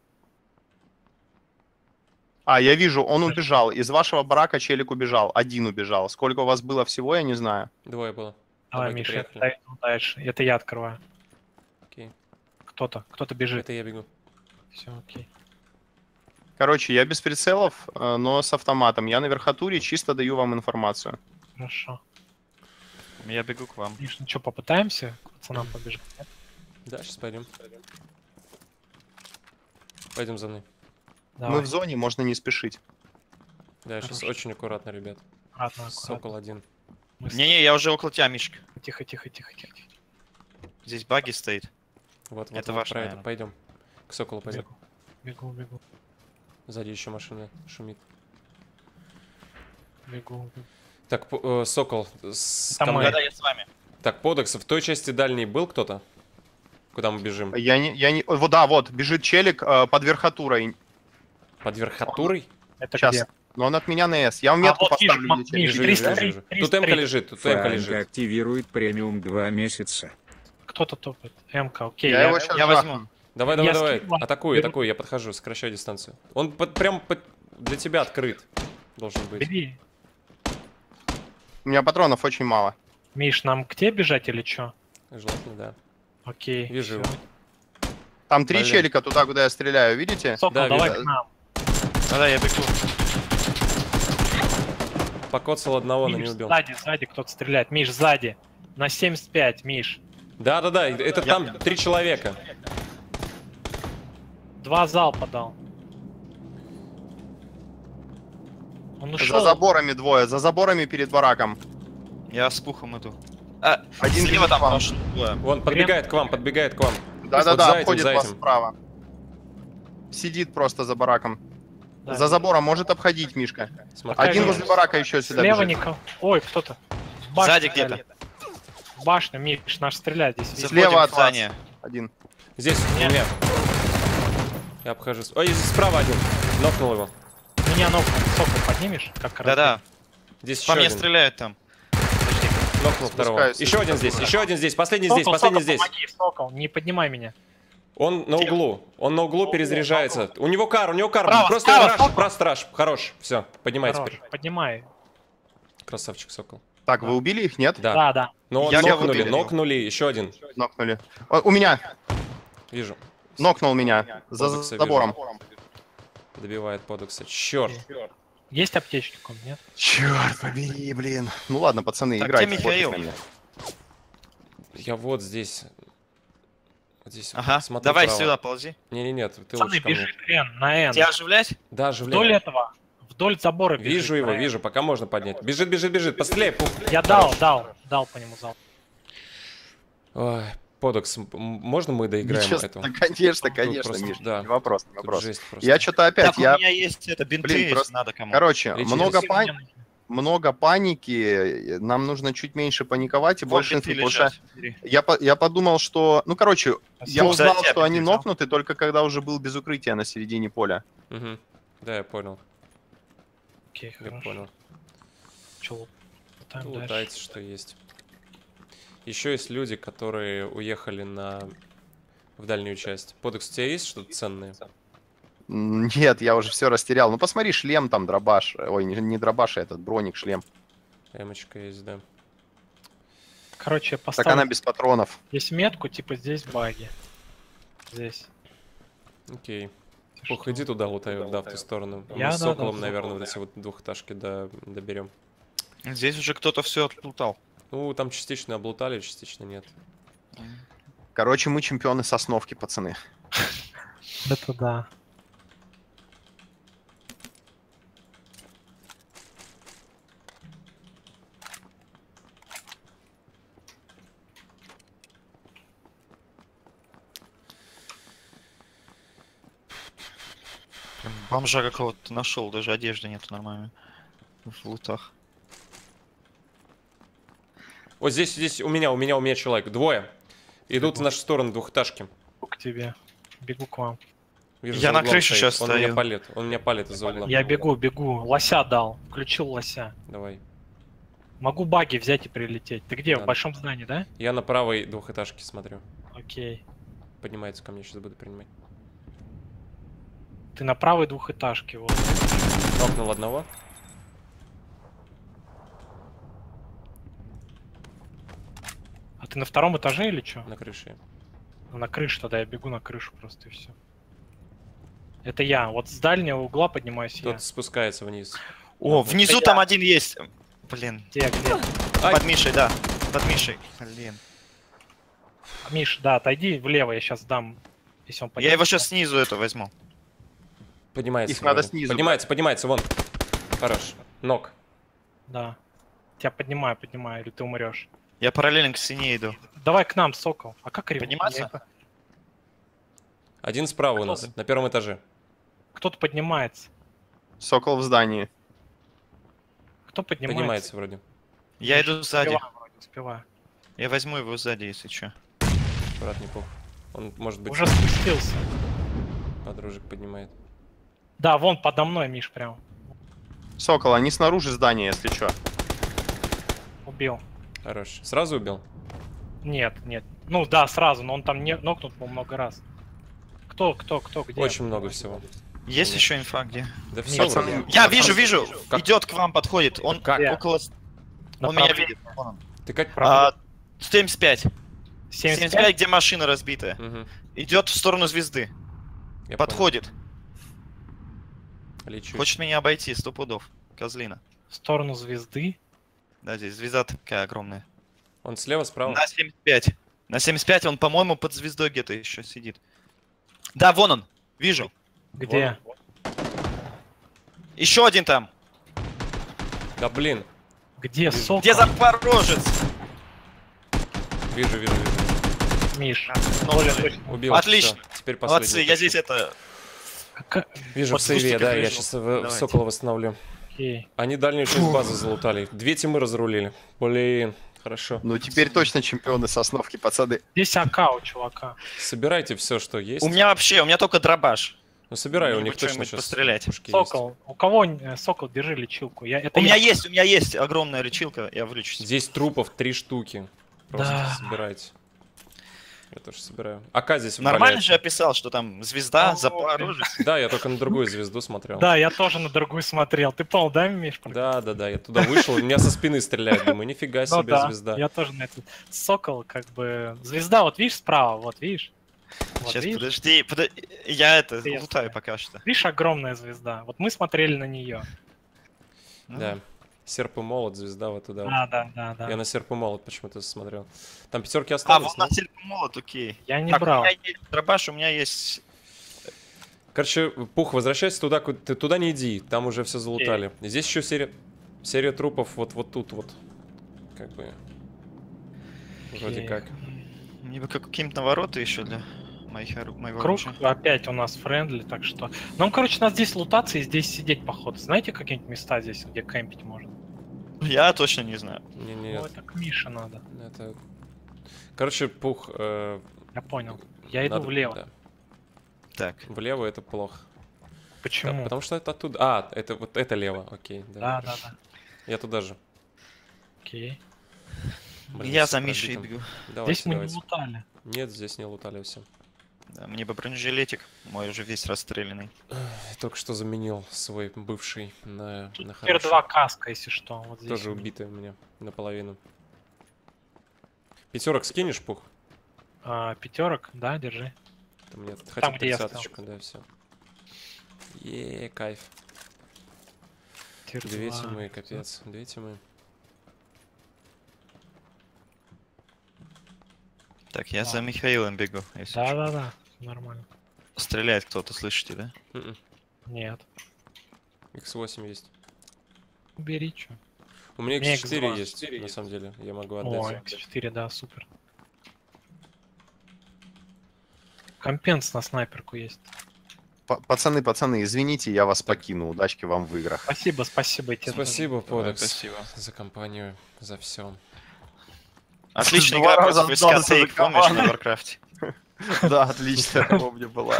А, я вижу, он убежал. Из вашего барака челик убежал. Один убежал. Сколько у вас было всего, я не знаю. Двое было. Давай, Миша, я приехали. иду дальше. Это я открываю. Окей. Кто-то, кто-то бежит. Это я бегу. Все, окей. Короче, я без прицелов, э, но с автоматом. Я на верхотуре чисто даю вам информацию. Хорошо. я бегу к вам. Миш, ну что, попытаемся к пацанам побежать? нет? Да, сейчас пойдем. Пойдем за мной. Давай, Мы в зоне, можно не спешить. Да, сейчас Хорошо. очень аккуратно, ребят. аккуратно, аккуратно. Сокол один. Не-не, я уже около тебя, Мишка. Тихо, тихо, тихо, тихо. Здесь баги стоит. Вот, вот, Это вот ваш, про это. Пойдем. К Соколу пойдем. Бегу, бегу, бегу, Сзади еще машина шумит. бегу. бегу. Так, э, Сокол, с ко мы. мне. Да-да, я с вами. Так, Подекс, в той части дальней был кто-то? Куда мы бежим? Я не, я не... Вот, да, вот, бежит челик э, под верхотурой. Под верхотурой? Это Сейчас. где? Но он от меня на S. Я вам А, метку вот вижу, поставлю. вижу, Вижу, вижу, 300, вижу. 300, Тут 300. лежит, тут Франк лежит. активирует премиум два месяца. Кто-то топает. МК, окей. Я Я, его щас я возьму. жахну. Давай, Я давай, давай. скидываю. Атакуй, Беру. атакуй, я подхожу, сокращаю дистанцию. Он под, прям под- для тебя открыт. Должен быть. Бери. У меня патронов очень мало. Миш, нам к тебе бежать или что? Желательно, да. Окей. Вижу его. Там три Блин. челика туда, куда я стреляю, видите? Сокол, Да, давай вижу. к нам. Да-да, я бегу. Покоцал одного, но не Миш, убил. сзади, сзади кто-то стреляет. Миш, сзади. На 75, Миш. Да, да, да, это там три человека. Два залпа дал. Он За ушел. заборами двое, за заборами перед бараком. Я с пухом иду. А, Один слева там двое. Вон, подбегает к вам, подбегает к вам. Да-да-да, Вот за этим, обходит вас этим. справа. Сидит просто за бараком. Да. За забором может обходить Мишка. Смотри. Один возле барака еще сюда Слева бежит. никого. Ой, кто-то. Сзади где-то. Башня, Миш, наш стреляет здесь. видишь? Слева Заходим от здание. Один. Здесь, у Нет. меня. Я обхожу. Ой, здесь справа один. Нокнул его. Меня ног сокол поднимешь? Как Да-да, Здесь по мне один. стреляют там. Нокнул второго. Еще один здесь, еще один здесь. Последний здесь, последний здесь. помоги, сокол, не поднимай меня. Он на углу. Он на углу перезаряжается. У него кар, у него кар. Просто справа, сокол. просто раш. Хорош. Все, поднимай Хорош, теперь. поднимай. Красавчик, сокол. Так, вы убили их, нет? Да. Да, да. Но Я нокнули, нокнули. Еще один. Нокнули. О, у меня. Вижу. Нокнул меня. За вижу. забором. Добивает подокса. Черт. Есть аптечки ком, нет? Черт побери, блин. Ну ладно, пацаны, Так, играйте. где Михаил? Я вот здесь. Вот здесь. Ага, смотрю давай право. сюда ползи. Не-не, нет, ты Пацаны, бежит Н, на Н. Тебя оживлять? Да, Вдоль живляй. этого, вдоль забора бежит. Вижу его, вижу, пока можно поднять. Бежит, бежит, бежит. Постреляй, пух. Я дал, дал, дал по нему залп. Ой, подокс, можно мы доиграем Ничего, эту? да, конечно, конечно, просто, Миш. да. Не вопрос, не вопрос. жесть просто. Я что-то опять, Так, у я... меня есть это, бинты, Блин, если просто- надо кому. Короче, много, пани- много паники, нам нужно чуть меньше паниковать и Вот больше инфы, потому что я, по- я подумал, что... Ну, короче, я Спасибо. узнал, Кстати, что они а? нокнуты только когда уже был без укрытия на середине поля. Мгм. Да, я понял, Окей, я хорошо. понял. Чё, лутаем Ну, дальше? Лутайте, что есть. Еще есть люди, которые уехали на в дальнюю часть. Подекс, у тебя есть что-то ценное? Нет, я уже все растерял. Ну, посмотри, шлем там, дробаш. Ой, не, не дробаш, а этот броник, шлем. Эмочка есть, да. Короче, я Так поставлю она без патронов. здесь метку, типа здесь баги. Здесь. Окей. Пух, иди туда вот, да, в ту сторону. Я, Мы да, с да, Соколом, да. наверное, вот эти вот двухэтажки до, доберем. Здесь уже кто-то все отлутал. Ну, там частично облутали, частично нет. Короче, мы чемпионы сосновки, пацаны. Это да. Бомжа какого-то нашел, даже одежды нету нормально. В лутах. Вот здесь, здесь у меня, у меня, у меня человек. Двое. Идут в нашу сторону двухэтажки. К тебе. Бегу к вам. Вижу, Я на крыше стоит. щас Он меня стою. палит. Он меня палит из-за угла. Я бегу, бегу. Лося дал. Включил лося. Давай. Могу баги взять и прилететь. Ты где? В Надо. большом здании, да? Я на правой двухэтажке смотрю. Окей. Поднимается ко мне, сейчас буду принимать. Ты на правой двухэтажке, вот. Нокнул одного. Ты на втором этаже или что? На крыше. На крышу тогда я бегу на крышу просто и все. Это я. Вот с дальнего угла поднимаюсь я. Кто-то спускается вниз. О, Да, внизу там я. один есть. Блин, Где, где? Ай. под Мишей, да. Под Мишей. Блин. Миш, да, отойди влево, я сейчас дам. Если он Я его сейчас снизу это возьму. Поднимается. Их надо снизу Поднимается, поднимается, вон. Хорош. Ног. Да. Тебя поднимаю, поднимаю, или ты умрешь. Я параллельно к стене иду. Давай к нам, сокол. А как рев- Подниматься? я- Один справа у нас, ты? на первом этаже. Кто-то поднимается. Сокол в здании. Кто поднимается? Поднимается вроде. Я иду сзади. Успеваю вроде, успеваю. Я возьму его сзади, если что. Брат не пух. Он, может быть, Уже спустился. подружек поднимает. Да, вон подо мной, Миш, прям. Сокол, они снаружи здания, если что. Убил. Хорош. Сразу убил? Нет, нет. Ну да, сразу, но он там не нокнут много раз. Кто, кто, кто, где? Очень много всего. Есть еще инфа где? Да Нет, все пацаны, вроде. Я вижу, вижу! Как? Идет к вам, подходит. Он Как? Около... Он меня видит. Ты как... А, 75. 75? 75, где машина разбитая. Мгм, Идет в сторону звезды. я Подходит. понял. Лечу. Хочет меня обойти, сто пудов. Козлина. В сторону звезды. Да, здесь звезда такая огромная. Он слева, справа? На 75. На 75 он, по-моему, под звездой где-то еще сидит. Да, вон он. Вижу. Где? Еще один там. Да блин. Где сокол? Где запорожец? Вижу, вижу, вижу. Миш? Ну, Более блин. точно. Убил. Отлично. всё, Теперь последний. Молодцы, я здесь это... Вижу в сейве, да, я сейчас в Давайте. Сокола восстановлю. Окей. Они дальнюю часть базы залутали. Две тимы разрулили. Блин, хорошо. Ну, теперь точно чемпионы сосновки, пацаны. Здесь АК у чувака. Собирайте все, что есть. У меня вообще, у меня только дробаш. Ну собирай, у них точно сейчас пострелять. есть. Сокол. У кого э, сокол, держи лечилку. Я, это У меня есть, у меня есть огромная лечилка, я вылечусь. Здесь трупов три штуки. Просто Да. собирайте. Я тоже собираю. АК здесь Нормально же описал, что там звезда, запорожец. Да, я только на другую звезду смотрел. Да, я тоже на другую смотрел. Ты понял, да, Миш? Да, да, да, я туда вышел, меня со спины стреляют, думаю, нифига Ну себе да, звезда. я тоже на это. Сокол, как бы... Звезда, вот видишь, справа, вот видишь? Вот, Сейчас, видишь? подожди, подо- я это лутаю пока что. Видишь, огромная звезда. Вот мы смотрели на нее. Да. Серп и молот, звезда вот туда. вот. Да, да, да, да. Я на серп и молот почему-то смотрел. Там пятерки А, остались. вот на ну? серп и молот, окей. Я не Так, брал. у меня есть дробаш, у меня есть... Короче, Пух, возвращайся туда, куда ты туда не иди, там уже все залутали. Здесь еще серия, серия трупов вот вот тут вот, как бы. Вроде Окей. как. Мне бы как какие-то навороты еще для моих, моего Круг оружия. опять у нас friendly, так что... Нам, короче, нас здесь лутаться и здесь сидеть, походу. Знаете какие-нибудь места здесь, где кемпить можно? Я точно не знаю. Не, не, Ну, это к Мише надо. это. Короче, Пух. э, Я понял. Я иду надо- влево. да. Так, Влево это плохо. Да, Почему? потому что это оттуда. А, это вот это лево, окей. Да, Да, да, да. Я туда же. Окей. Блин, я за Мишей бегу. Давайте, здесь мы давайте. не лутали. Нет, здесь не лутали все. Да, мне бы бронежилетик, мой уже весь расстрелянный. Только что заменил свой бывший на, на Теперь хороший. два каска, если что. Вот здесь. Тоже убитый у меня наполовину. Пятерок скинешь, пух? А, пятерок, да, держи. Там нет, хотя бы где я тридцаточку, да, все. Е, кайф. Тир Две тимы, капец, две тимы. Так, я за А. Михаилом бегу, если Да, что. да, да. Нормально. Стреляет кто-то, слышите, да? Мгм. Нет. X8 есть. Бери что. У меня У меня X4 X2. есть, на самом деле, я могу О, отдать. X4, да, супер. Компенс на снайперку есть. П- Пацаны, пацаны, извините, я вас покину. Удачки вам в играх. Спасибо, спасибо тебе. Спасибо, Подекс, спасибо. за компанию, за все. Отличная игра против за Скотейк, помнишь, на. Варкрафте? Да, отлично, помню, была.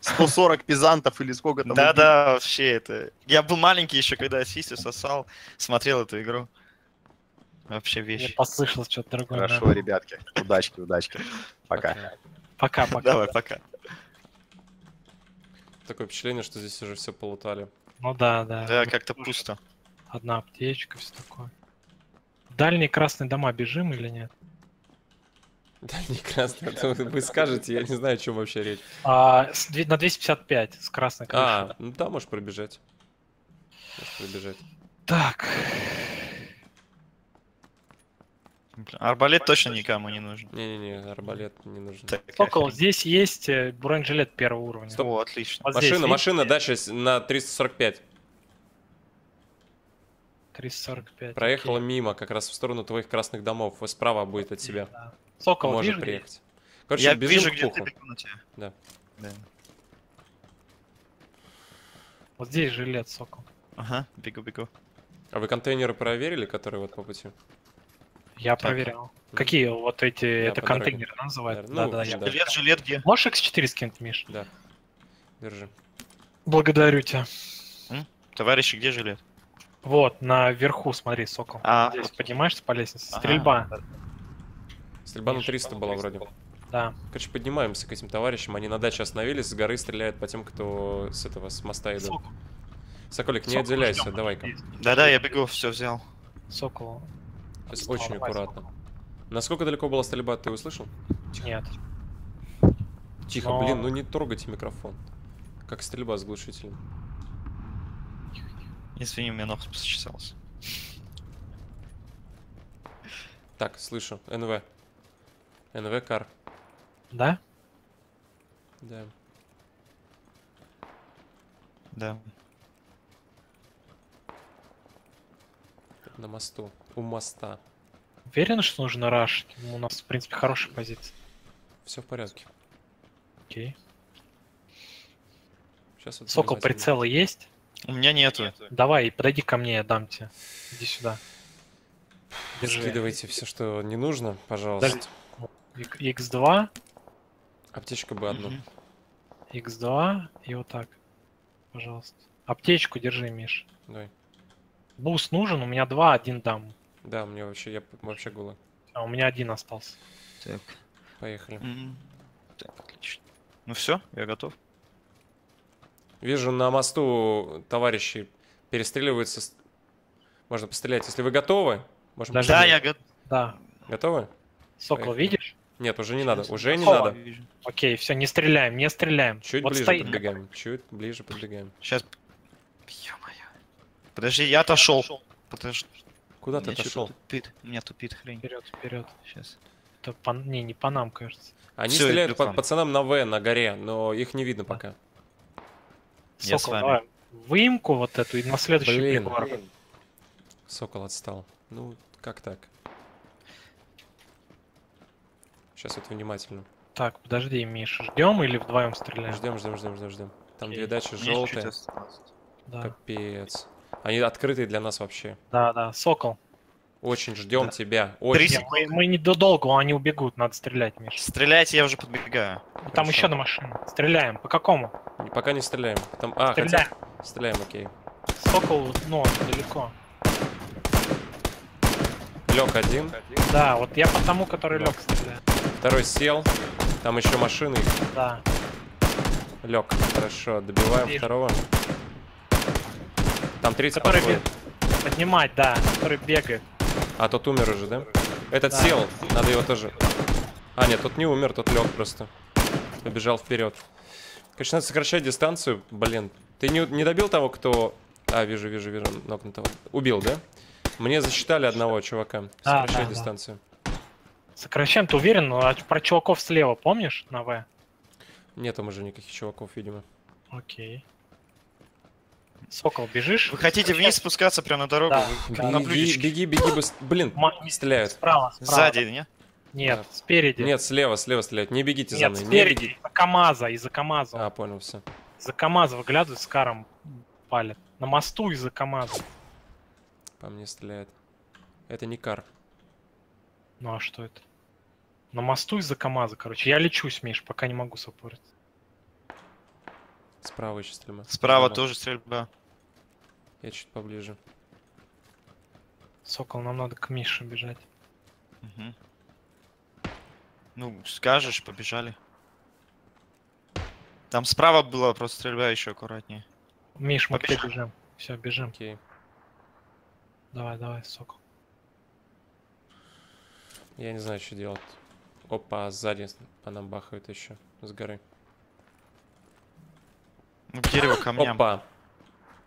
140 пизантов или сколько там? Да-да, вообще это... Я был маленький еще, когда Сисю сосал, смотрел эту игру. Вообще вещь. послышалось что-то другое. Хорошо, да. ребятки. Удачки, удачки. Пока. Пока, пока. Давай, пока. Такое впечатление, что здесь уже все полутали. Ну да, да. Да, как-то пусто. Одна аптечка, все такое. Дальние красные дома бежим или нет? Да, не красно. это Вы скажете, я не знаю, о чем вообще речь. А, на 255 с красной крышей. А, ну да, можешь пробежать. Можешь пробежать. Так. Арбалет точно никому не нужен. Не-не-не, арбалет не нужен. Так, Сокол, здесь есть э, бронежилет первого уровня. Стоп. О, отлично. Вот здесь, Машина, видите? машина, дальше с- на 345. 345. Проехала окей. мимо, как раз в сторону твоих красных домов. Справа будет от тебя. Да. Сокол, Может вижу, приехать. Короче, Я бежим вижу, к где ты бегу. Да. Да. Вот здесь жилет, Сокол. Ага, бегу-бегу. А вы контейнеры проверили, которые вот по пути? Я Так. проверял. Какие вот эти, это по дороге. контейнеры называют? Да, Да, ну, да, я да. Жилет, жилет где? Можешь X4 скинуть, Миш? Да. Держи. Благодарю тебя. Товарищи, где жилет? Вот, наверху, смотри, Сокол. А, Здесь поднимаешься по лестнице. Ага. Стрельба. Стрельба на Миш, 300 была вроде. Да. Короче, поднимаемся к этим товарищам. Они на даче остановились, с горы стреляют по тем, кто с этого, с моста идут. Сокол. Соколик, не Сокол отделяйся, давай-ка. Да-да, я бегу, все взял. Сокол. Сейчас очень Давай, аккуратно. Сокол. Насколько далеко была стрельба, ты услышал? Нет. Тихо, Но- блин, ну не трогайте микрофон. Как стрельба с глушителем. Извини, у меня ног зачесался. Так, слышу. НВ. НВ кар. Да? Да. Да. На мосту. У моста. Уверен, что нужно? Ну, У нас, в принципе, хорошая позиция. Все в порядке. Окей. Сейчас вот Сокол, прицелы есть? У меня нету. Давай, подойди ко мне, я дам тебе. Иди сюда. Держи. Скидывайте все, что не нужно, пожалуйста. Подожди. X2, Аптечка бы одну. Мгм. X2 и вот так. Пожалуйста. Аптечку держи, Миш. Давай. Буст нужен, у меня два, один дам. Да, мне вообще, я вообще голый. А у меня один остался. Так. Поехали. М. Так, отлично. Ну все, я готов. Вижу на мосту товарищи перестреливаются. Можно пострелять. Если вы готовы, можем Даже- Да, пострелять. я готов. Да. Готовы? Сокол, Поехали. видишь? Нет, уже не надо. Уже не Сокола. надо. Окей, все, не стреляем, не стреляем. Чуть вот ближе стоит. подбегаем. Чуть ближе подбегаем. Сейчас. Ё-моё. Подожди, я отошел. Подожди. Куда ты отошел? Тупит. Меня тупит хрень. Вперед, вперед. Сейчас. Это по... Не, не по нам, кажется. Они Всё, стреляют по пацанам на В, на горе, но их не видно пока. Я с Сокол, вами. давай. Выемку вот эту и на следующий Блин. прибор. Сокол отстал. Ну, как так? Сейчас вот внимательно. Так, подожди, Миш, ждем или вдвоем стреляем? Ждем, ждем, ждем, ждем, ждем. Там Окей. две дачи желтые. Да, Капец. Они открытые для нас вообще. да, да. Сокол. Очень ждем Да. тебя. Очень. Не, мы, мы недолго, они убегут, надо стрелять, Миш. Стреляйте, я уже подбегаю. Там Хорошо. еще на машине. Стреляем. По какому? Пока не стреляем. Там... А, Стреляем. хотя... Стреляем, окей. Сокол, ну, далеко. Лег один. Да, вот я по тому, который Да. лег стреляю. Второй сел. Там еще машины. Да. Лег. Хорошо. Добиваем Вижу. второго. Там третий Который подходит. бе- Поднимать, да, который бегает. А тот умер уже, да? Этот Да. сел. Надо его тоже... А, нет, тот не умер, тот лег просто. Побежал вперед. Конечно, надо сокращать дистанцию. Блин. Ты не, не добил того, кто... А, вижу, вижу, вижу. Нокнутого. Убил, да? Мне засчитали одного чувака. Да, Сокращай да, да. дистанцию. Сокращаем, ты уверен? Ну, а про чуваков слева, помнишь, на В? Нет там уже никаких чуваков, видимо. Окей. Сокол, бежишь? Вы хотите вниз спускаться прямо на дорогу? Да. Вы на Беги, беги, беги быстро. Блин, Ма- стреляют. Справа, справа. Сзади, не? Нет, Да. спереди. Нет, слева, слева стреляют. Не бегите за Нет, мной. Не спереди. бегите. Из-за КамАЗа, из-за КамАЗа. А, понял, все. Из-за КамАЗа выглядывает, с каром палит. На мосту из-за КамАЗа. По мне стреляет. Это не кар. Ну а что это? На мосту из-за КамАЗа, короче. Я лечусь, Миш, пока не могу саппорить. Справа еще стрельба. Справа Справа. тоже стрельба. Я чуть поближе. Сокол, нам надо к Мише бежать. Мгм. Ну, скажешь, побежали. Там справа была просто стрельба еще аккуратнее. Миш, мы Побежали. бежим. Все, бежим. Окей. Давай, давай, Сокол. Я не знаю, что делать. Опа, сзади по нам бахают еще с горы. Ну, к дереву камням. Опа,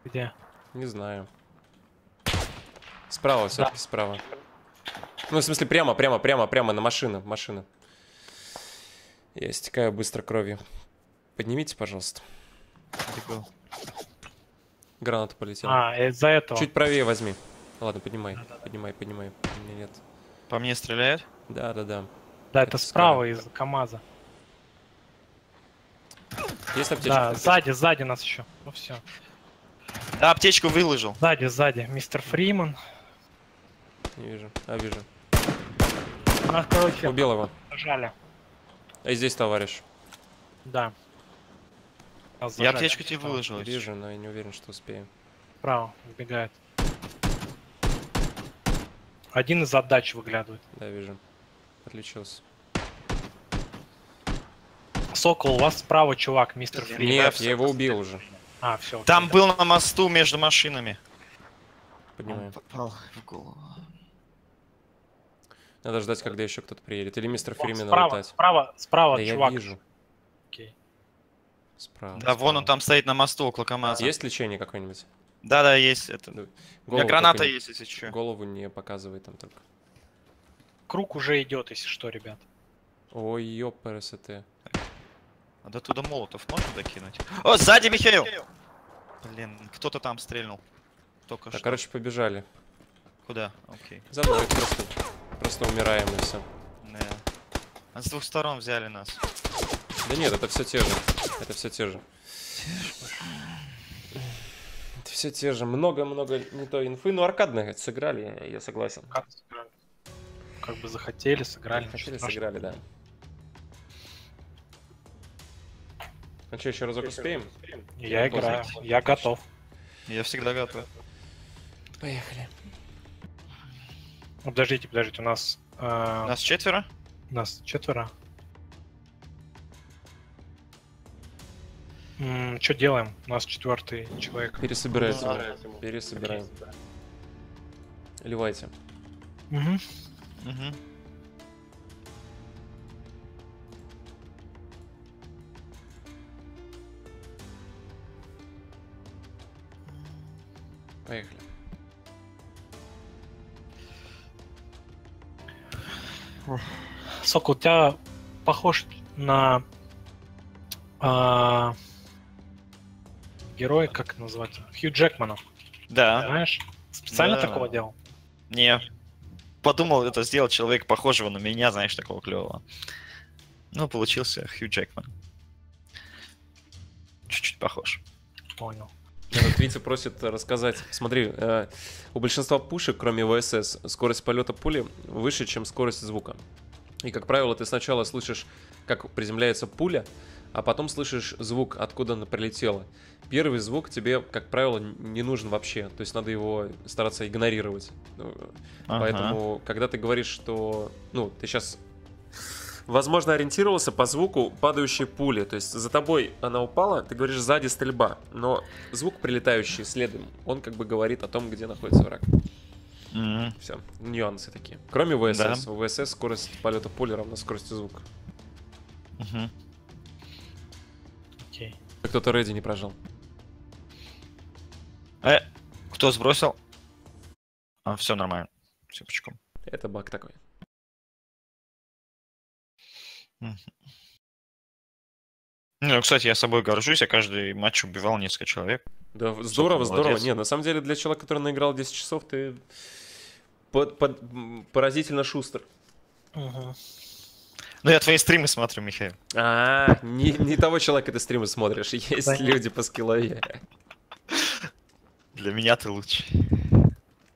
Где? Не знаю. Справа, все-таки справа. Ну, в смысле, прямо, прямо, прямо, прямо на машину, машина. Я истекаю быстро кровью. Поднимите, пожалуйста. Граната полетела. А, из-за этого. Чуть правее возьми. Ладно, поднимай, Да-да-да. поднимай, поднимай. У меня нет. По мне стреляют? Да, да, да. Да, это это справа из-за КамАЗа. Есть аптечка? Да, сзади, сзади нас еще. Ну все. Да, аптечку выложил. Сзади, сзади. Мистер Фриман. Не вижу. А, вижу. Нас, короче, Убил его. зажали. А здесь товарищ. Да. Нас Я зажали. аптечку тебе выложил. Вижу, но я не уверен, что успею. Справа, убегает. Один из отдач выглядывает. Да, вижу. Отличился. Сокол, у вас справа чувак, мистер Фри. Нет, я его убил уже. А, все. Там был на мосту между машинами. Поднимаем. Попал в голову. Надо ждать, когда еще кто-то приедет. Или мистер Фримен Справа, летать. справа, справа, Да я чувак. вижу. Окей. Справа. Да, вон он справа. там стоит на мосту около КамАЗа. Есть лечение какое-нибудь? Да-да, есть это. Ну, У меня голову граната есть, если что. Голову не показывай там только. Круг уже идет, если что, ребят. Ой, ёпрст. А до туда молотов можно докинуть? О, сзади Михаил! Блин, кто-то там стрельнул. Только Так, что. короче, побежали. Куда? Окей. За мной просто, просто умираем и все. Да. А с двух сторон взяли нас. Да нет, это все те же. Это все те же. Это все те же. Много-много не той инфы. Ну, аркадно сыграли, я, согласен. Как сыграли? Как бы захотели, сыграли. Хотели, ничего страшного. сыграли, да. Ну что, еще разок успеем? Я играю, я готов. Я всегда готов. Поехали. Подождите, подождите, у нас... э, Нас четверо? Нас четверо. Что делаем? У нас четвертый человек. Пересобираем. Ну, Пересобираем. Ливайте. Мгм. Угу. Поехали. Сокол, у тебя похож на а, героя, как назвать? Хью Джекмана, Да. знаешь? Специально Да. такого делал? Не. Подумал это сделать человека похожего на меня, знаешь, такого клевого. Ну, получился Хью Джекман. Чуть-чуть похож. Понял. Вот Витя просит рассказать. Смотри, э, у большинства пушек, кроме ВСС, скорость полета пули выше, чем скорость звука. И, как правило, ты сначала слышишь, как приземляется пуля, а потом слышишь звук, откуда она прилетела. Первый звук тебе, как правило, не нужен вообще. То есть надо его стараться игнорировать. Ну, Поэтому, когда ты говоришь, что, ну, ты сейчас, возможно, ориентировался по звуку падающей пули, то есть за тобой она упала, ты говоришь сзади стрельба, но звук, прилетающий следом, он как бы говорит о том, где находится враг. Мгм. Все, нюансы такие. Кроме ВСС, Да. у ВСС скорость полета пули равна скорости звука. Мгм. Окей. Кто-то Реди не прожал. Э, кто сбросил? А, все нормально. Все пучком. Это баг такой. Ну, кстати, я собой горжусь, я каждый матч убивал несколько человек. Да, здорово, здорово. молодец. Не, на самом деле для человека, который наиграл 10 часов, ты под- под- поразительно шустр. Мгм. Ну, я твои стримы смотрю, Михаил. А, не, не того человека ты стримы смотришь. Есть Понятно. люди по скиллове. Для меня ты лучший.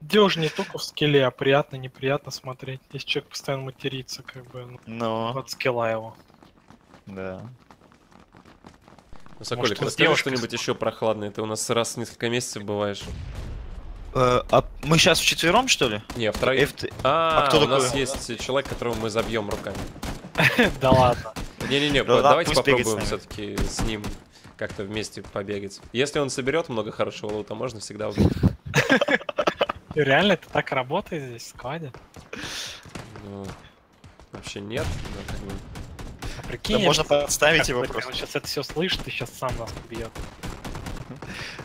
Дело же не только в скилле, а приятно, неприятно смотреть. Если человек постоянно матерится, как бы, ну, Но, от скилла его. да. Ну, Соколик, Может, расскажи что-нибудь еще прохладное. Ты у нас раз в несколько месяцев бываешь. Э, а мы сейчас вчетвером, что ли? Не, втроем. FT А, А кто у нас такой? есть человек, которого мы забьем руками. Да ладно. Не-не-не, Ну, давайте попробуем все-таки с ним как-то вместе побегать. Если он соберет много хорошего лута, можно всегда убить. Реально это так работает здесь в складе? Ну, вообще нет, но как бы... А Да прикинь, можно если- подставить его просто. Он сейчас это все слышит и сейчас сам нас убьет.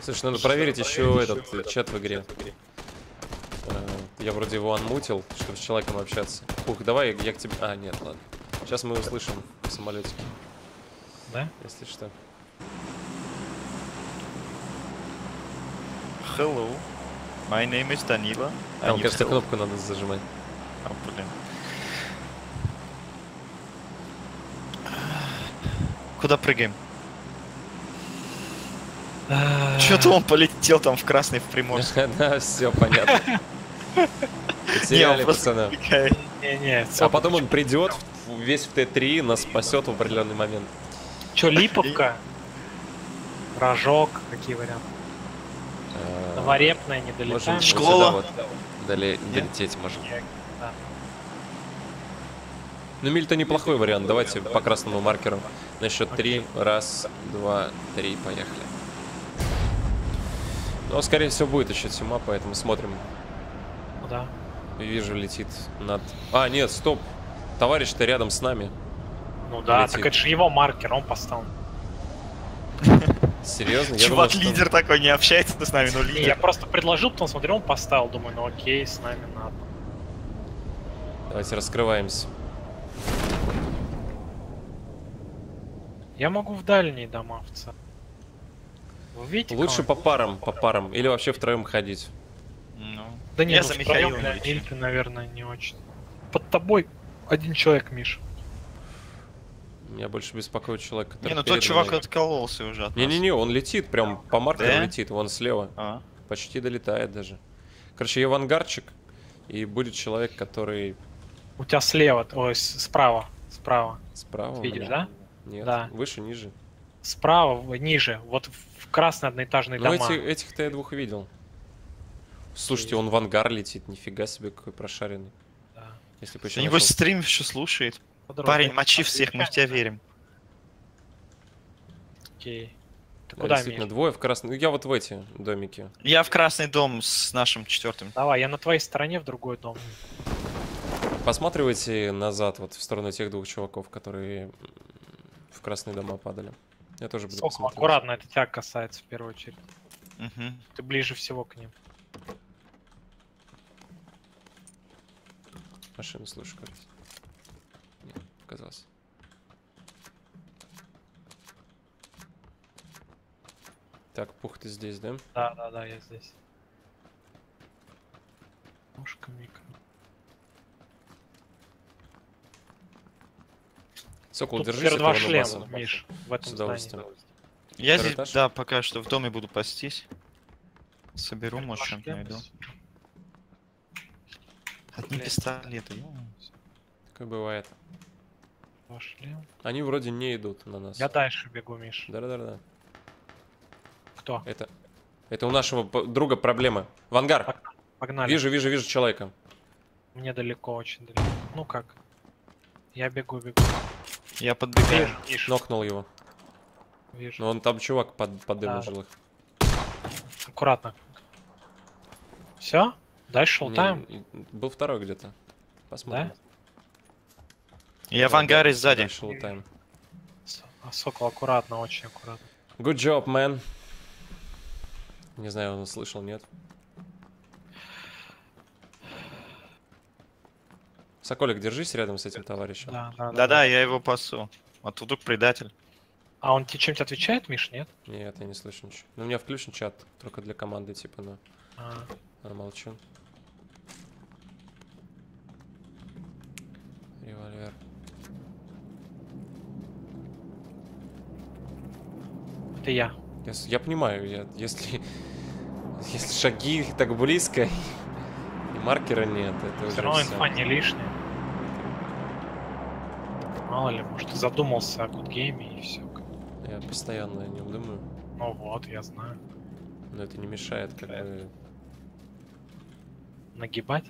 Слушай, надо проверить еще этот чат в игре. Э, Я вроде его анмутил, чтобы с человеком общаться. Ух, давай я к тебе... А, нет, ладно. Сейчас мы услышим в самолете, Да? если что. Hello. My name is Danila. Там, кажется, hello. кнопку надо зажимать. А, блин. Куда прыгаем? Что-то он полетел там в красный в Приморск. Да, все понятно. Потеряли, пацана. Не-не, А потом он придет весь в Т3, нас спасет в определенный момент. Че, липовка? Рожок, какие варианты? Э, Новорепная, не Можем долетаем. вот Школа. сюда вот доле- долететь можем. Да. Ну, миль-то неплохой вариант. Давайте по красному маркеру. На счет три. Раз, два, три. Поехали. Но, скорее всего, будет еще тьма, поэтому смотрим. Ну да. Вижу, летит над... А, нет, стоп. Товарищ-то рядом с нами. Ну да, Летит. так это же его маркер, он поставил. Серьезно? Я думал, Чувак, что- лидер такой, не общается с нами, но Не, Я лидер. просто предложил, потом смотрел, он поставил, думаю, ну окей, с нами надо. Давайте раскрываемся. Я могу в дальние дома в целом. Вы видите? Лучше по парам, по парам. Или вообще втроем ходить. Ну, Да не, Я ну, за Михаила. Ильфы, наверное, не очень. Под тобой один человек, Миш. Меня больше беспокоит человек, который Не, ну тот чувак мной. откололся уже от. Не-не-не, он летит, прям по маркеру Да? летит, вон слева. А. Почти долетает даже. Короче, я в ангарчик, и будет человек, который У тебя слева, ой, справа, справа. справа. Видишь, да? Нет, Да. выше, ниже. Справа, ниже, вот в красные одноэтажные Ну, дома. эти, этих-то я двух видел. Слушайте, он в ангар летит, нифига себе, какой прошаренный. Да. Если бы еще небось нашел- стрим еще слушает. Подруга, Парень, мочи всех, мы в тебя верим. Окей. Ты Да, куда, действительно, Миш? двое в красном. Ну, я вот в эти домики. Я в красный дом с нашим четвертым. Давай, я на твоей стороне в другой дом. Посматривайте назад, вот в сторону тех двух чуваков, которые в красные дома падали. Я тоже буду посматривать. аккуратно, это тебя касается в первую очередь. Мгм. Ты ближе всего к ним. Машину слышу, кажется. Нет, показалось. Так, пух ты здесь, да? Да, да, да, я здесь. Ушка микро. Сокол, Тут держись теперь два шлема. Миш, в С этом удовольствием. здании. Я Второй здесь, этаж? да, пока что в доме буду пастись. Соберу, Теперь может, что-нибудь найду. Одни пистолеты. ё. Такое бывает. Шлема. Они вроде не идут на нас. Я дальше бегу, Миш. Да-да-да. Кто? Это... Это у нашего друга проблема. В ангар. Погнали. Вижу, вижу, вижу человека. Мне далеко, очень далеко. Ну как? Я бегу, бегу. Я подбегаю. Вижу, Миш, Нокнул его. вижу. Но он там чувак под, поддэмэджил их. Аккуратно. Все? Дальше Не, лутаем? и- Был второй где-то. Посмотрим. Я в Да, ангаре да, сзади. Лутаем. А Сокол, аккуратно, очень аккуратно. Good job, man. Не знаю, он слышал, нет. Соколик, держись рядом с этим товарищем. Да, да, да. Да-да, я его пасу. А тут вдруг предатель. А он тебе чем-то отвечает, Миш, нет? Нет, я не слышу ничего. Ну, у меня включен чат, только для команды, типа, но А, я молчу. Револьвер. Это я. Я, я понимаю, я, если, если шаги так близко и маркера нет, это уже Все равно всё. инфа не лишняя. Мало ли, может, ты задумался о гудгейме и все. Я постоянно о нем думаю, Ну вот, я знаю. но это не мешает как бы Нагибать?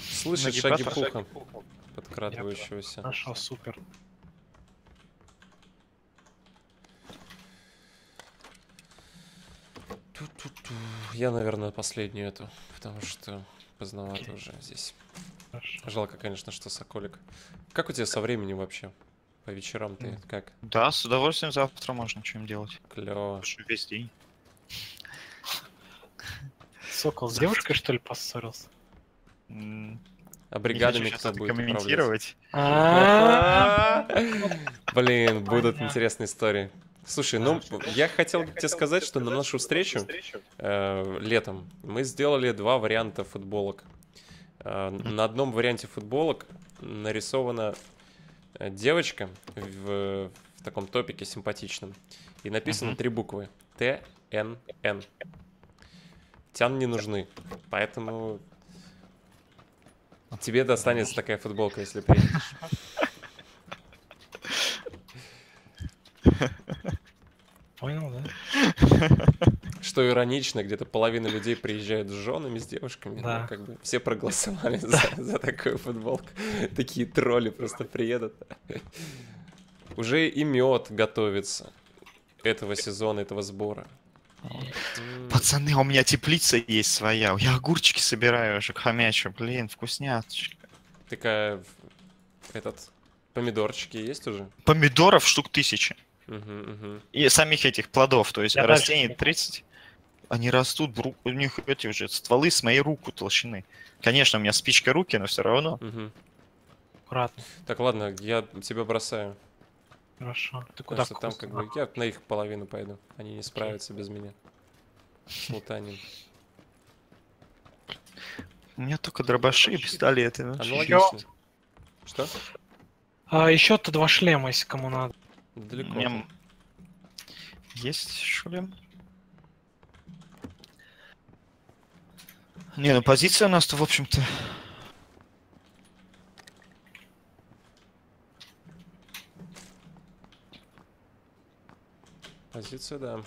слышать шаги Нагибаться. пуха подкрадывающегося. Хорошо, супер. Я, наверное, последнюю эту, потому что поздновато уже здесь. Хорошо. Жалко, конечно, что Соколик. Как у тебя со временем вообще? По вечерам ты как? Да, с удовольствием завтра можно что-нибудь делать. Клево. Весь день. Сокол с девушкой, что ли, поссорился? А бригадами кто будет комментировать. Блин, будут интересные истории. Слушай, ну, я хотел тебе сказать, что на нашу встречу э, летом мы сделали два варианта футболок. Э, на одном варианте футболок нарисована э, девочка в, в таком топике симпатичном. И написано три буквы. Т, Н, Н. Тян не нужны. Поэтому тебе достанется такая футболка, если приедешь. Понял, да? Что иронично, где-то половина людей приезжают с женами, с девушками. ну, Да. как бы все проголосовали за, за такую футболку. Такие тролли просто приедут. Уже и мед готовится этого сезона, этого сбора. Пацаны, у меня теплица есть своя. Я огурчики собираю уже хомячу. Блин, вкусняточка. Такая этот помидорчики есть уже? Помидоров штук тысячи. И самих этих плодов, то есть Я растений не- 30. Они растут, ру- у них эти уже стволы с моей руку толщины. Конечно, у меня спичка руки, но все равно. Мгм. Аккуратно. Так, ладно, я тебя бросаю. Хорошо. Ты куда что там как бы я на их половину пойду. Они не справятся без меня. Лутанин. У меня только дробаши и пистолеты. ну, Аналогично. Что? А, еще-то два шлема, если кому надо. Далеко. У меня м- Есть шлем? Не, ну позиция у нас-то, в общем-то... Позиция, да.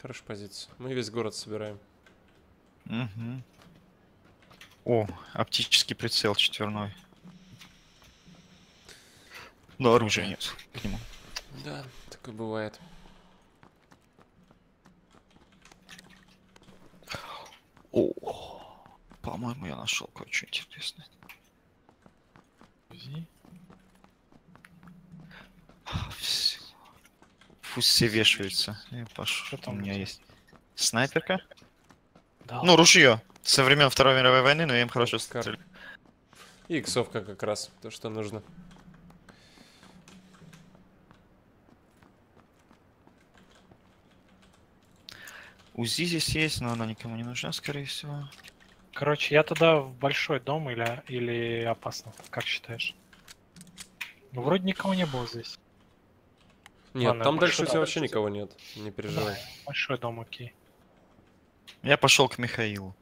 Хорошая позиция. Мы весь город собираем. Мгм. О, оптический прицел четверной. Но оружия нет к нему. Да, такое бывает. О, по-моему, я нашел кое-что интересное. Всё. Пусть все вешаются. Я пошел. Что там у меня есть снайперка. Да. Ну, ружье. Со времен Второй мировой войны, но я им хорошо стреляю. И иксовка как раз, то, что нужно. УЗИ здесь есть, но она никому не нужна, скорее всего. Короче, я тогда в большой дом или, или опасно? Как считаешь? Ну, вроде никого не было здесь. Нет, Ладно, там дальше у тебя вообще никого нет. Не переживай. Да, большой дом, окей. Я пошел к Михаилу.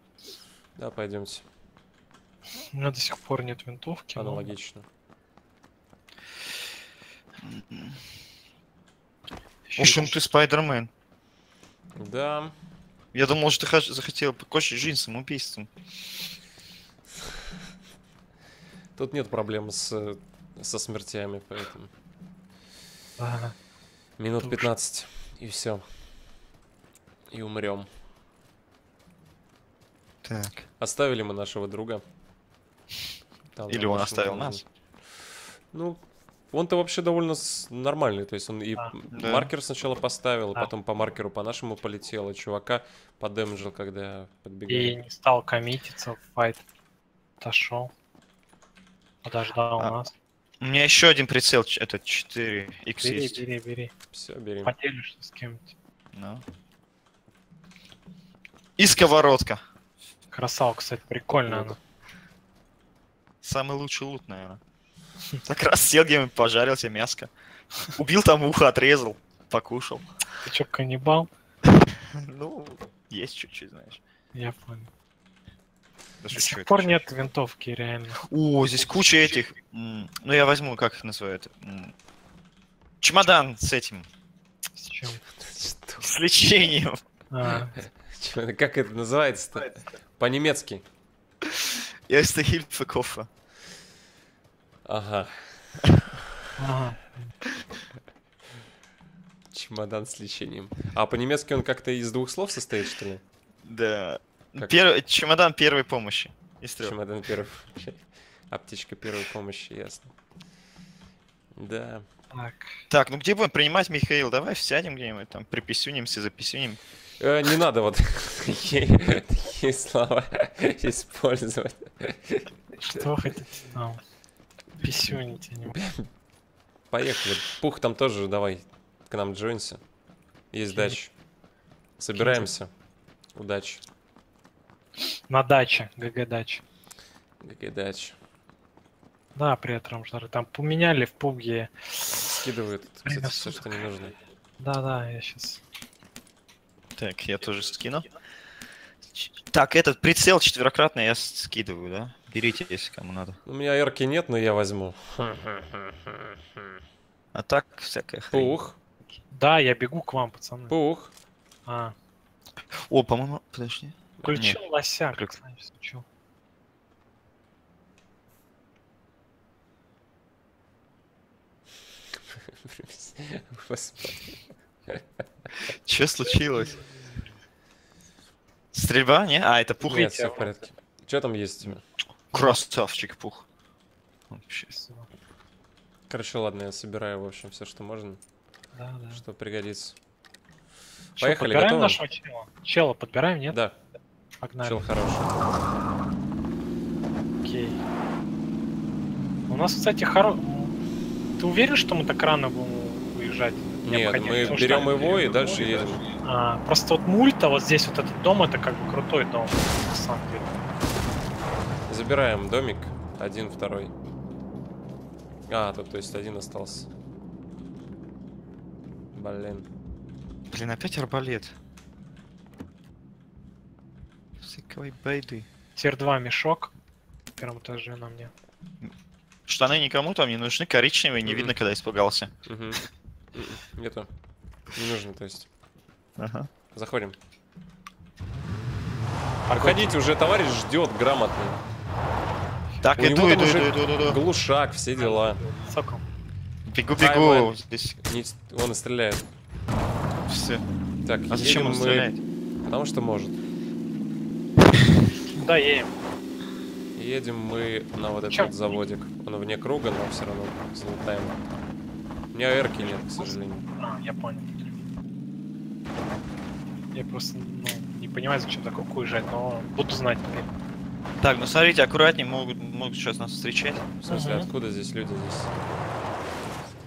Да, пойдемте. У меня до сих пор нет винтовки. но- Аналогично. Он есть. ты Спайдермен. Да. Я думал, что ты захотел покончить жизнь самоубийством. Тут нет проблем с, со смертями, поэтому. Ага. Минут Туш. 15. И все. И умрем. Так. Оставили мы нашего друга. Там Или он оставил нас. Ну, он-то вообще довольно нормальный. То есть он и Да. Да. маркер сначала поставил, Да. потом по маркеру по нашему полетел, и чувака подэмджил, когда подбегал. И не стал коммититься в файт. Отошел. Подождал А, нас. У меня еще один прицел, это 4X Бери, есть. бери, бери. Все, берем. Поделишься с кем-нибудь. Ну. И сковородка. Красава, кстати, прикольная она. Самый лучший лут, наверное. Так раз сел где пожарил себе мяско. Убил там ухо, отрезал, покушал. Ты чё, каннибал? Ну, есть чуть-чуть, знаешь. Я понял. Да До сих пор нет винтовки, реально. О, здесь куча этих. Ну, я возьму, как их называют. Чемодан с этим. С чем? Что? С лечением. А, Как это называется-то? По-немецки. Я из Хильфекофа. Ага. ага. Чемодан с лечением. А по-немецки он как-то из двух слов состоит, что ли? Да. Как? Пер- Чемодан первой помощи. Из трех. Чемодан первой помощи. Аптечка первой помощи, ясно. Да. Так. Так, ну где будем принимать, Михаил? Давай сядем где-нибудь там, приписюнимся, записюним. Э, не надо вот такие слова использовать. Что вы хотите там? Писюните, не Поехали. Пух там тоже давай к нам джойнся. Есть дача. Собираемся. Удачи. На даче, ГГ дача. Какая дача. Да, привет, Рамжары. Там поменяли в пуге. Скидывают, кстати, все, что не нужно. Да-да, я сейчас. Так, я тоже скину. Так, этот прицел четверократный я скидываю, да? Берите, если кому надо. У меня эрки нет, но я возьму. А так, всякая хрень. Пух, Да, я бегу к вам, пацаны. пух. А, О, по-моему, подожди. включил лося, Прик- как знаешь, включил. Что случилось? Стрельба, не? А, это пух. Нет, все в порядке. Что там есть у тебя? Красавчик пух. Вообще. Короче, ладно, я собираю, в общем, все, что можно, Да, да. что пригодится. Чё, Поехали, подбираем готовы? нашего чела? Чела подбираем, нет? Да, Погнали. чел хороший. Окей. У нас, кстати, хоро... Ты уверен, что мы так рано будем уезжать? Нет, Необходимо? мы Потому что- берем его и дальше едем. А, просто вот мульта, вот здесь вот этот дом, это как бы крутой дом, на самом деле. Забираем домик, один, второй. А, тут, то есть, один остался. Блин. Блин, опять арбалет. Всякой байды. Тир 2 мешок. В первом этаже на мне. Штаны никому там не нужны, коричневые, не видно, когда испугался. Мгм. М-м, Нету. Не нужно, то есть. Ага. Заходим. Проходите, уже товарищ ждет грамотно. Так, У иду, иду, иду, иду, иду. Глушак, все дела. Сокол. Бегу, бегу. Здесь Не- Он и стреляет. все. Так, А зачем едем он мы- стреляет? Потому что может. Да, едем. Едем мы на вот этот вот заводик. Он вне круга, но все равно залутаем. У меня эрки нет, к сожалению. А, я понял. Я просто ну, не понимаю, зачем так руку уезжать, но буду знать. теперь. Так, ну смотрите, аккуратнее, могут, могут сейчас нас встречать. В смысле, Мгм. откуда здесь люди здесь?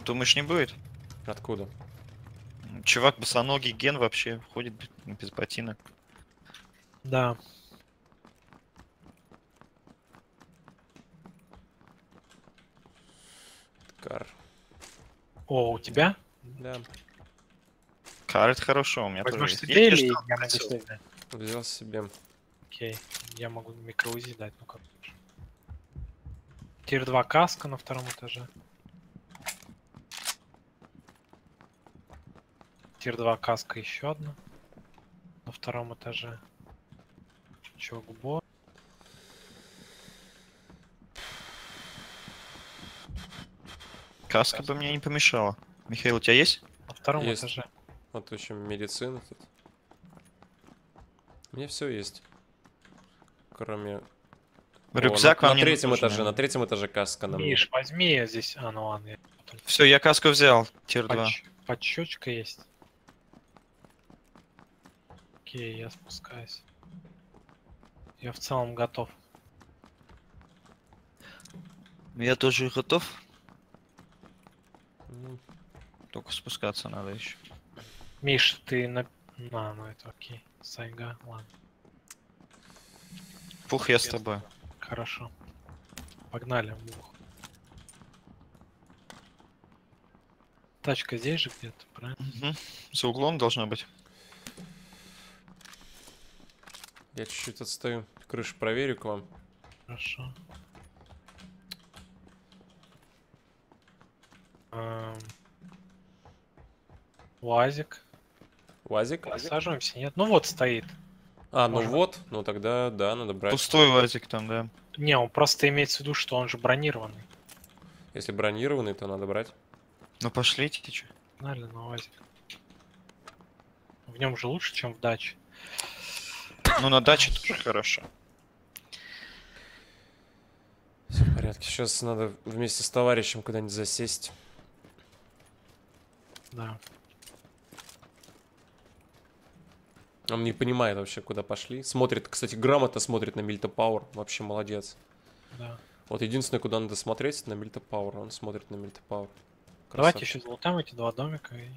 Думаешь, не будет? Откуда? Чувак босоногий ген вообще ходит без ботинок. Да. Кар. О, у тебя? Да, Кар, это хорошо, у меня Возьмешь тоже себе есть. или что, я могу себе взял себе. Окей. Я могу микроузи дать, ну как лучше. Тир 2 каска на втором этаже. Тир 2 каска еще одна. На втором этаже. Чокбо. Каска бы мне не помешала. Михаил, у тебя есть? На втором Есть. этаже. Вот еще медицина тут. У меня все есть. Кроме... Рюкзак О, на, вам на третьем этаже, на третьем этаже каска на мне. Миш, возьми здесь. А, ну ладно. я потом- Все, я каску взял. Тир 2. Подщ- Подщечка есть. Окей, я спускаюсь. Я в целом готов. Я тоже готов. Ну, Только спускаться надо еще. Миш, ты на... На, ну это окей. Сайга, ладно. Пух, я с тобой. Хорошо. Погнали. Мух. Тачка здесь же где-то, правильно? Мгм. За углом должно быть. Я чуть-чуть отстаю. Крышу проверю к вам. Хорошо. Эм, Уазик. Вазик? Саживаемся, нет? Ну вот стоит. А, ну Можно. вот. Ну тогда, да, надо брать. Пустой лазик там, да. Не, он просто имеется в виду, что он же бронированный. Если бронированный, то надо брать. Ну пошлите, ты чё? Погнали на УАЗик. В нем же лучше, чем в даче. Ну на даче тоже хорошо. Все в порядке. Сейчас надо вместе с товарищем куда-нибудь засесть. Да. Он не понимает вообще, куда пошли. Смотрит, кстати, грамотно смотрит на Мильта Пауэр. Вообще молодец. Да. Вот единственное, куда надо смотреть, это на Мильта Пауэр. Он смотрит на Мильта Пауэр. Давайте еще залутаем эти два домика и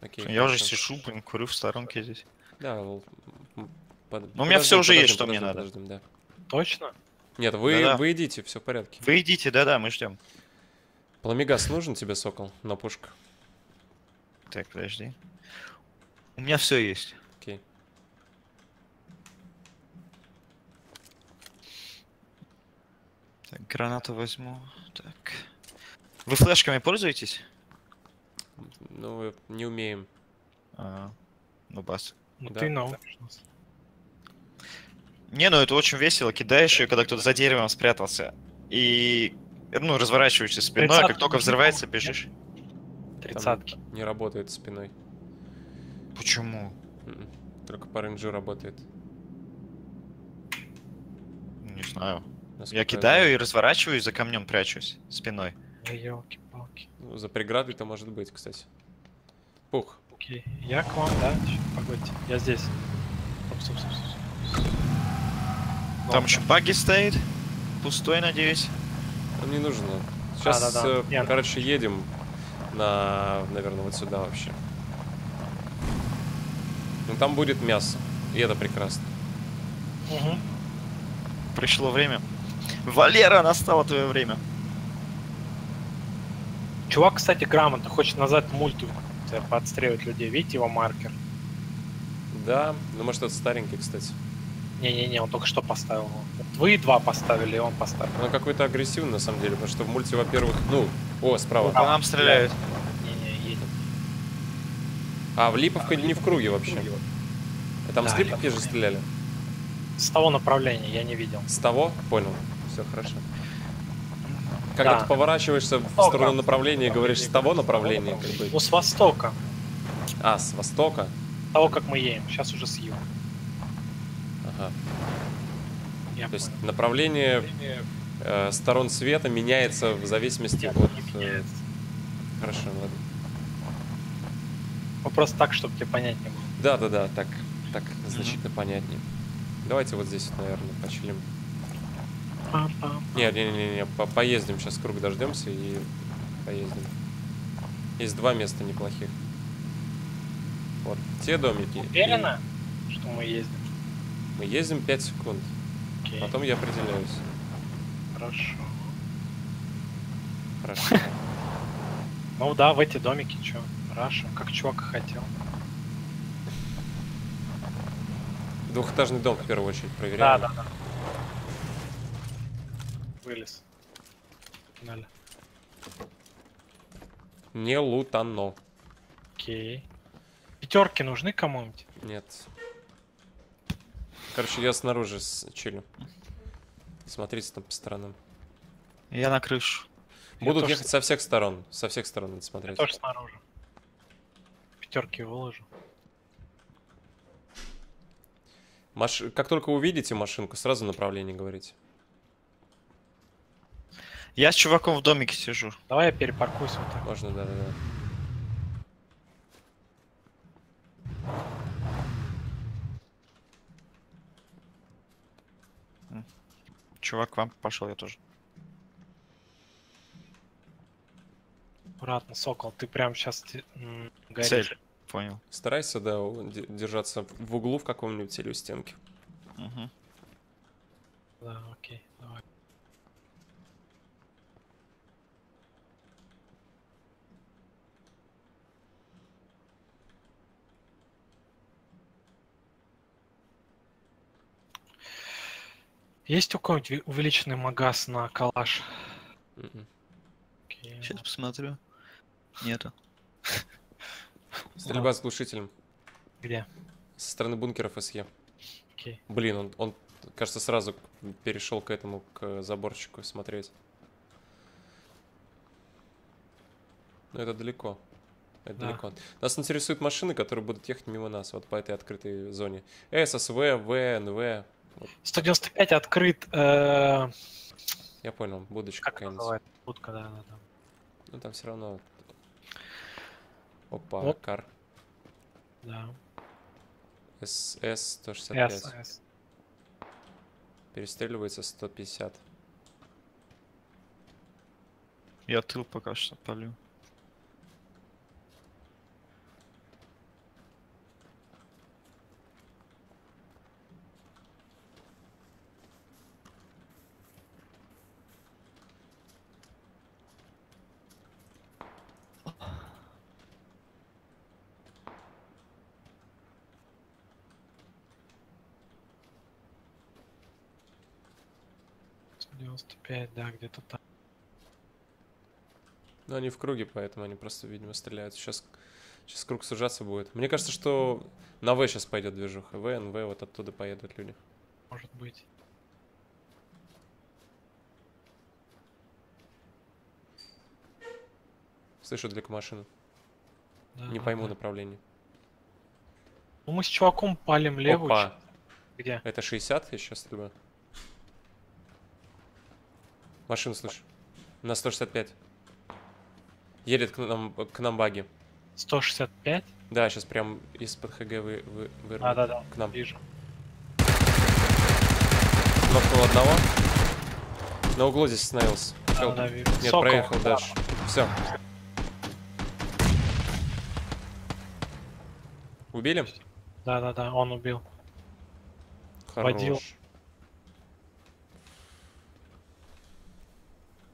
Окей, Я уже хорошо. сижу, блин, курю в сторонке здесь. Да, под- Ну, у меня подождем, уже есть, подождем, что мне подождем, надо. подождем, да. точно? Нет, вы, Да-да. вы идите, все в порядке. Вы идите, да-да, мы ждем. Пламегас нужен тебе, Сокол, на пушку? Так, подожди. У меня все есть. Окей. Так, гранату возьму. Так. Вы флешками пользуетесь? Ну, не умеем. А, ну бас. Ну Да. ты нас. Не, ну это очень весело. Кидаешь ее, когда кто-то за деревом спрятался. И, ну, разворачиваешься спиной, а как 30-й только взрывается, бежишь. Тридцатки. Не работает спиной. Почему? Мгм. Только по рейнджу работает. Не знаю. насколько Я кидаю и разворачиваюсь, за камнем прячусь спиной. елки-палки. Ну, за преградой-то может быть, кстати. Пух. Окей. Я к вам, да? Погодьте. Я здесь. Стоп, стоп, стоп, стоп, стоп. Там еще баги стоит. Пустой, надеюсь. Нам не нужно. Сейчас, да-да. э, Нет. короче, едем на, наверное, вот сюда вообще. Ну, там будет мясо. И это прекрасно. Мгм. Пришло время. Валера, настало твое время. Чувак, кстати, грамотно хочет назад мульту подстреливать людей. Видите его маркер? Да, ну, может, это старенький, кстати. Не-не-не, он только что поставил Вы два поставили, и он поставил. Он какой-то агрессивный, на самом деле, потому что в мульте, во-первых, ну, о, справа. По нам стреляют. А, в Липовка не в круге вообще. А Там с Да, Липовки же стреляли. С того направления я не видел. С того? Понял. Все хорошо. Когда Да. ты поворачиваешься в сторону направления и говоришь с того направления, как бы. Ну, с востока. А, с востока. С того, как мы едем. Сейчас уже с юга. Ага. Я То есть направление э, сторон света меняется в зависимости от. э. Хорошо, ладно. Просто так, чтобы тебе понятнее было. Да, да, да, так, так значительно понятнее. Давайте вот здесь, наверное, почилим. Не, не, не, не, по- поездим сейчас круг дождемся и поездим. Есть два места неплохих. Вот те домики. и Уверена, что мы ездим? Мы ездим 5 секунд. Окей, Потом я определяюсь. хорошо. Хорошо. Ну да, в эти домики, чё, Раша, как чувак и хотел. Двухэтажный дом в первую очередь Да, проверяем. да, да. Вылез. Погнали. Не лутано. Окей. Пятерки нужны кому-нибудь? Нет. Короче, я снаружи с чилю. Смотрите там по сторонам. Я на крышу. Я Будут тоже ехать со всех сторон. Со всех сторон надо Я смотреть. тоже снаружи. Пятерки выложу. Маш... Как только увидите машинку, сразу направление говорите. Я с чуваком в домике сижу. Давай я перепаркуюсь вот так. Можно, да-да-да. Чувак к вам пошел, я тоже. Аккуратно, Сокол, ты прям сейчас горишь. Цель. Понял. Старайся, да, держаться в углу в каком-нибудь или у стенки. Мгм. Да, окей, давай. Есть у кого-нибудь увеличенный магаз на калаш? Мгм. Окей. Сейчас посмотрю. Нету. Стрельба с глушителем. Где? Со стороны бункеров СЕ. Окей. Блин, он, он, кажется, сразу перешел к этому, к заборчику смотреть. Но это далеко. Это Да. далеко. Нас интересуют машины, которые будут ехать мимо нас, вот по этой открытой зоне. С, СВ, В, НВ. 195 открыт. э, Я понял, будочка Как какая-нибудь. Будка, да, да, да. Ну там все равно. Опа, Вот. кар. Да. СС 165. С, С. Перестреливается 150. Я тыл пока что полю. Да, где-то там. Но они в круге, поэтому они просто, видимо, стреляют. Сейчас, сейчас круг сужаться будет. Мне кажется, что на В сейчас пойдет движуха. В, НВ, вот оттуда поедут люди. Может быть. Слышу далеко машину. Да, Не пойму да. направление. Ну, мы с чуваком палим левую. Опа. Где? Это 60 я сейчас стрельба? Машину слышу. На 165. Едет к нам, к нам баги. 165? Да, сейчас прям из-под ХГ вы, вы, вырву. Да, да, да. К нам. Вижу. Нокнул одного. На углу здесь остановился. Хелп. да, вижу. Нет, Сокол, проехал да. дальше. Все. Убили? Да, да, да, он убил. Хорош. Водил.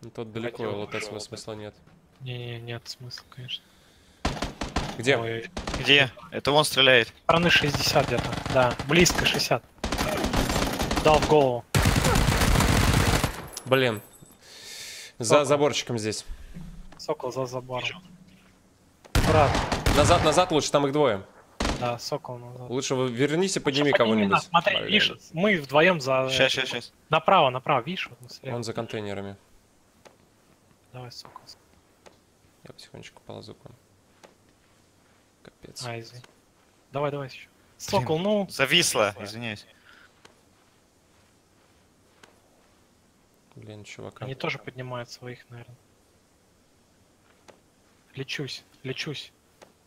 Ну, тот далеко, Водил. лутать его смысла нет. Не-не, нет смысла, конечно. Где? Ой, Где? Это он стреляет. стороны 60 где-то. Да, близко 60. Дал в голову. Блин. За Сокол. заборчиком здесь. Сокол за забором. Брат, Назад, назад лучше, там их двое. да, сокол назад. Лучше вы вернись и подними кого-нибудь. Смотри, видишь, мы вдвоем за... Сейчас, сейчас, сейчас. Направо, направо, видишь? Вот. Он за контейнерами. Давай, сокол. Я потихонечку ползу к вам. Капец. А, извини. Давай, давай еще. Сокол, ну, Зависло, извиняюсь. Блин, чувака. они тоже поднимают своих, наверное. Лечусь, лечусь.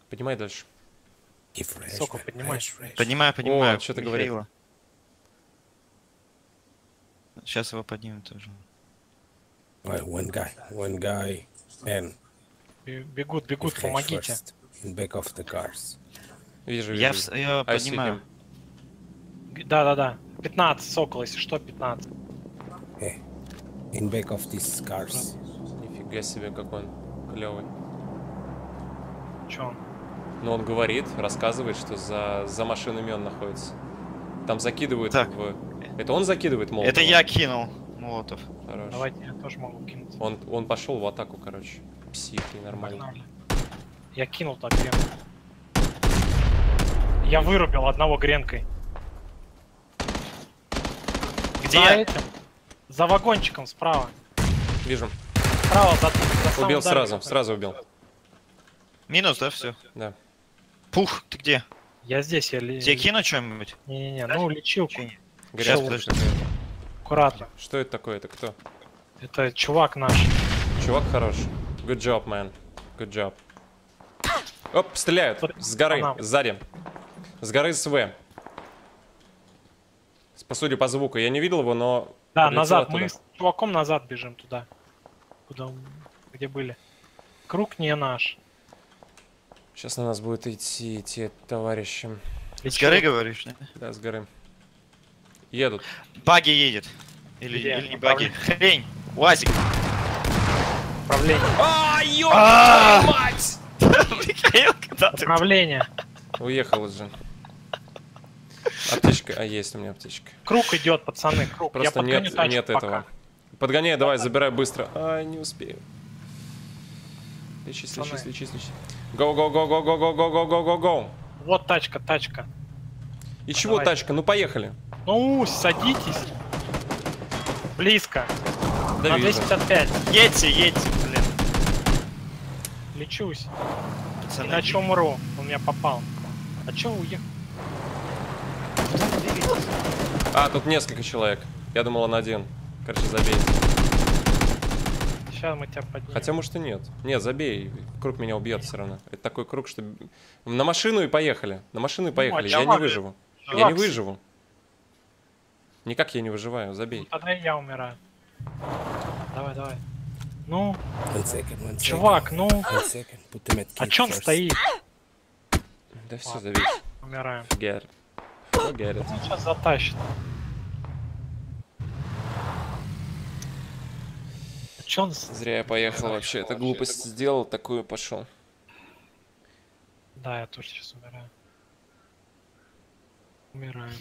Поднимай дальше. Сокол, поднимай. Понимаю, понимаю. что ты говоришь? Сейчас его поднимем тоже. Well, one guy, one guy, and Бе- Бегут, бегут, flash помогите. first in back of the cars. Вижу, Я, вижу. я I see поднимаю. Да, да, да. 15, сокол, если что, 15. Hey, in back of these cars. Нифига себе, как он клевый. Че он? Но он говорит, рассказывает, что за, за машинами он находится. Там закидывают Так. в... Это он закидывает молотом? Это я кинул Молотов. Хорош. Давайте я тоже могу кинуть. Он, он пошел в атаку, короче. Псих ненормальный. Погнали. Я кинул так гренку. Я вырубил одного гренкой. За Где? этим. За вагончиком справа. Вижу. Справа, за, за Убил сразу, сразу убил. Минус, да, все? Да. Пух, ты где? Я здесь, я. Тебе кину что-нибудь? Не-не-не, ну лечилку. Грязь подожди. Аккуратно. Что это такое? Это кто? Это чувак наш. Чувак хорош. Good job, man. Good job. Оп, стреляют. С горы, сзади. С горы СВ. По судя по звуку, я не видел его, но... Да, назад. оттуда. Мы с чуваком назад бежим туда. Куда где были. Круг не наш. Сейчас на нас будет идти те товарищи. С горы говоришь, да? Да, с горы. Едут. Баги едет. Или, Где? или не баги. Хрень. Уазик. Направление. А, ёб А! мать! Михаил, когда ты... Направление. Уехал уже. Аптечка. А, есть у меня аптечка. Круг идет, пацаны, круг. Просто я нет, тачку нет пока. этого. Подгоняй, давай, забирай быстро. Ай, не успею. Лечись, лечись, лечись, лечись. Go, go, go, go, go, go, go, go, go, go. Вот тачка, тачка. И чего Давай. тачка? Ну поехали. Ну, садитесь. Близко. Да На вижу. 255. Едьте, едьте, блин. Лечусь. Пацаны. Иначе умру. Он меня попал. А чё уехал? А, тут несколько человек. Я думал, он один. Короче, забей. Сейчас мы тебя поднимем. Хотя, может, и нет. Нет, забей. Круг меня убьет все равно. Это такой круг, что... На машину и поехали. На машину и поехали. Я не выживу. Я не выживу. Никак я не выживаю. Забей. Ну, тогда и я умираю. Давай, давай. Ну, One second, one second. чувак, ну. One second. Put the med А чё он стоит? Да все, забей. Умираем. Forget it. Он сейчас затащит. А чё он... Зря я поехал вообще. Это глупость сделал, такую пошел. Да, я тоже сейчас умираю. Умираем.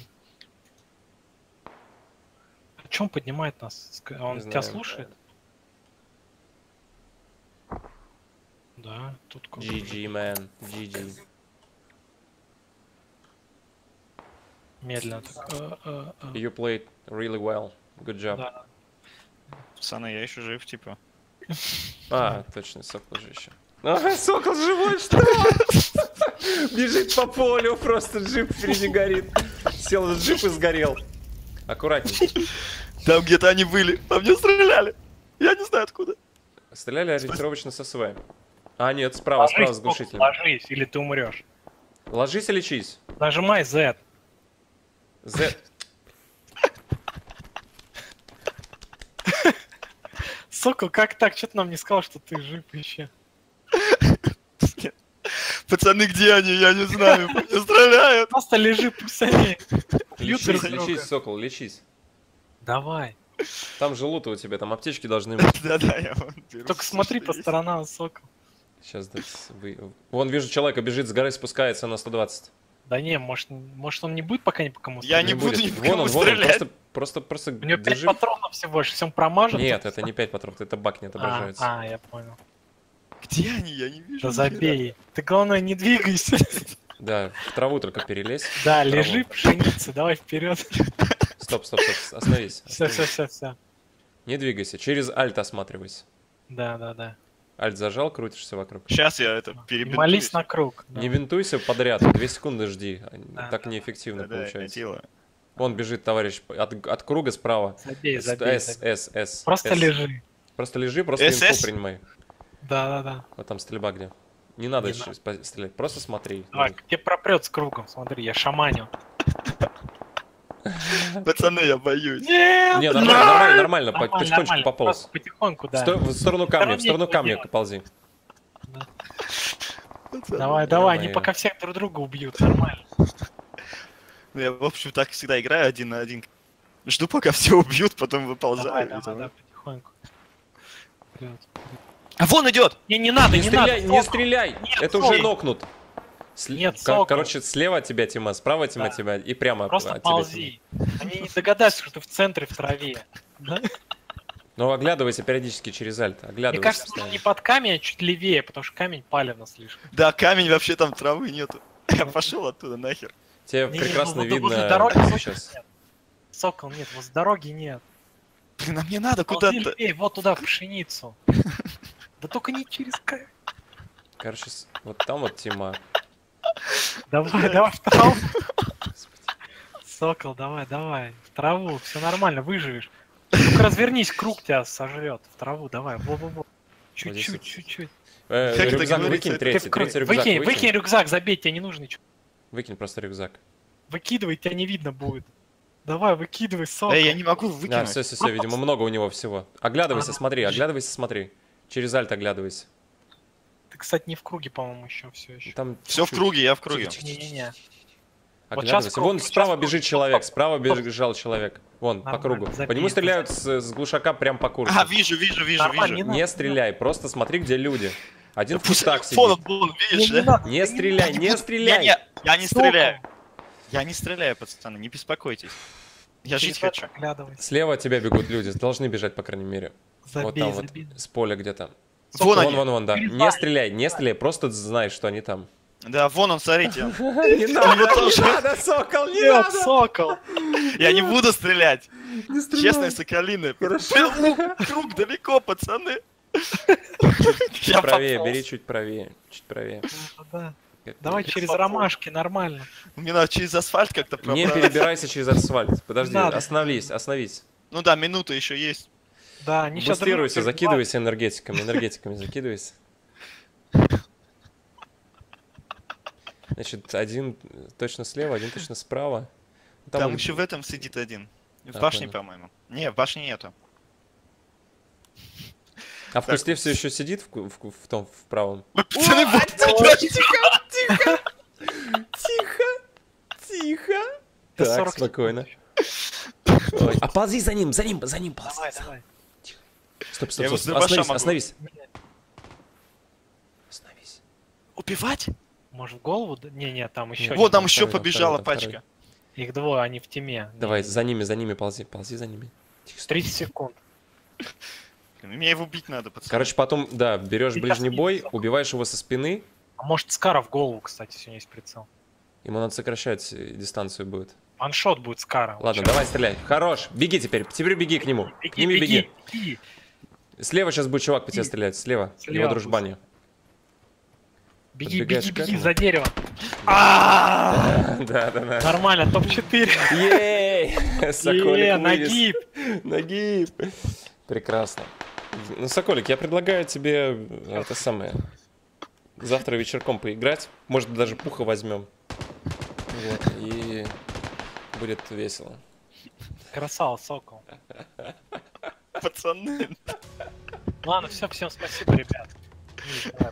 А чё он поднимает нас? Он Не тебя знаю. слушает? Да, тут круг. GG, man. GG. Медленно так. э, э, э. You played really well. Good job. Да. Пацаны, я еще жив, типа. А, точно, сокол же еще. Сокол живой, что? Бежит по полю, просто джип впереди горит. Сел в джип и сгорел. Аккуратней. Там где-то они были. По мне стреляли. Я не знаю откуда. Стреляли ориентировочно со СВ. А, нет, справа, справа с Ложись, глушителем. ложись, или ты умрешь. Ложись и лечись. Нажимай Z. Z. Сокол, как так? Что ты нам не сказал, что ты жив еще? Пацаны, где они? Я не знаю. Мне стреляют. Просто лежи, пусть они бьют друг Лечись, лечись, сокол, лечись. Давай. Там же лута у тебя, там аптечки должны быть. Да-да, я вон беру Только смотри по сторонам, Сокол. Сейчас, да, вы... Вон, вижу, человека бежит с горы, спускается на 120. Да не, может, может он не будет пока ни по кому Я стрелять? не буду ни по Вон кому он, вон он, стрелять. просто, просто, просто У него 5 держи. патронов всего лишь, если он промажет... Нет, то- это не 5 патронов, это бак не А, отображается. а, я понял. Где они? Я не вижу. Да забей. Ты, главное, не двигайся. Да, в траву только перелезь. Да, лежи, пшеница, давай вперед. Стоп, стоп, стоп, остановись. Все, все, все, все. Не двигайся, через альт осматривайся. Да, да, да. Альт зажал, крутишься вокруг. Сейчас я это перебинтуюсь. молись на круг. да. Не винтуйся подряд, две секунды жди. Да, так да, неэффективно я получается. делаю. Вон бежит товарищ от, от круга справа. Забей, С, забей, С, забей. С, С. Просто С. лежи. Просто лежи, просто инфу принимай. Да, да, да. Вот там стрельба где. Не надо Не сейчас по- стрелять, просто смотри. Давай, тебе пропрет с кругом, смотри, я шаманю. Пацаны, я боюсь. Нет! Не, нормально, нормально, нормально, по- Нормально, потихонечку нормально, пополз. просто Потихоньку, да. сто- В сторону камня, в сторону камня ползи. Давай, давай, они пока всех друг друга убьют, нормально. Ну, Я, в общем, так всегда играю один на один. Жду, пока все убьют, потом выползаю. давай, давай, потихоньку. Вперед. А вон идет! Не, не надо, Не не стреляй, надо. не стреляй! Нет, Это уже нокнут. Сли- Нет, кор- сокол. Короче, слева от тебя Тима, справа от тебя Да. тебя и прямо от- Просто от тебя, ползи. Они не догадаются, что ты в центре в траве. Да? Тима. Ну, оглядывайся периодически через альт. Мне Оглядывайся. кажется, нужно постоянно. не под камень, а чуть левее, потому что камень палевно слишком. Да, камень вообще там травы нету. Я пошел оттуда нахер. Тебе Не, прекрасно возле видно дороги сейчас. нет. Сокол нет, возле дороги нет. Блин, а мне надо куда-то. вот туда, в пшеницу. Да только не через камень. Короче, вот там вот Тима. Давай, давай в траву. Сокол, давай, давай. В траву, все нормально, выживешь. Только развернись, круг тебя сожрет. В траву, давай, во-во-во. Чуть-чуть, чуть-чуть. Э, рюкзак выкинь, третий, третий рюкзак Выкинь, рюкзак, забей, тебе не нужно ничего. Выкинь просто рюкзак. Выкидывай, тебя не видно будет. Давай, выкидывай, сокол. Эй, я не могу выкинуть. все, все, все, видимо, много у него всего. Оглядывайся, смотри, оглядывайся, смотри. Через альт оглядывайся. Ты, кстати, не в круге, по-моему, еще все еще. Там Все в чуть-чуть. круге, я в круге. Не-не-не. Оглядывайся. круг, Вон вот справа круг. бежит человек, справа бежал человек. Вон, по Нормально, кругу. По забей, нему это стреляют с, с глушака прям по курсу. А, вижу, вижу, вижу, Нормально, вижу. не Не стреляй, просто смотри, где люди. Один в Пусть кустах фон, сидит. вон, Не, видишь, не да? Не да стреляй, не стреляй! Я, не, я не стреляю. Я не стреляю, пацаны, не беспокойтесь. Я жить хочу. Слева от тебя бегут люди, должны бежать, по крайней мере. Забей, вот там забей. вот, с поля где-то. Вон Вон, вон, вон, да. Не стреляй, не стреляй, просто знай, что они там. Да, вон он, смотрите. Не надо, не надо, сокол, не Нет, надо! сокол! Я не буду стрелять. Не стреляй. Честные соколины. Хорошо. Блин, Круг далеко, пацаны. Чуть правее, бери чуть правее, чуть правее. Ну Давай через ромашки, нормально. Мне надо через асфальт как-то Не перебирайся через асфальт. Подожди, остановись, остановись. Ну да, минута еще есть. Да, они сейчас Бустируйся, закидывайся энергетиками, энергетиками закидывайся. Значит, один точно слева, один точно справа. Там, он- еще в этом сидит один. В А, башне, понял. по-моему. Не, в башне нету. А в кусте все еще сидит в, в в том, в правом? Пацаны, вот Тихо! Тихо! Да Так, 40 спокойно. Ой, А ползи за ним, за ним, за ним ползи. Давай, давай. Стоп, стоп, стоп. Остановись, остановись. Остановись. Убивать? Может в голову? да? Не, не, там еще. Вот там еще побежала пачка. Их двое, они в теме. Давай, за ними, за ними ползи, ползи за ними. Тихо, стоп. 30 секунд. Мне его убить надо, пацаны. Короче, потом, да, берешь ближний бой, убиваешь его со спины, А может Скара в голову, кстати, сегодня есть прицел. ему надо сокращать э, дистанцию будет. Ваншот будет Скара. Ладно, давай стреляй. Хорош. Беги теперь. Теперь беги к нему. К ними беги. беги, беги. Слева сейчас будет чувак по тебе стрелять. Слева. Слева Его дружбане. Беги, беги, беги за дерево. А! Да, да, да. Нормально, топ-4. Ей! Соколик нагиб. Нагиб. Прекрасно. Ну, Соколик, я предлагаю тебе э, это самое. Завтра вечерком поиграть. Может, даже пуха возьмем. Вот, и будет весело. Красава, сокол. Пацаны. Ладно, все, всем спасибо, ребят.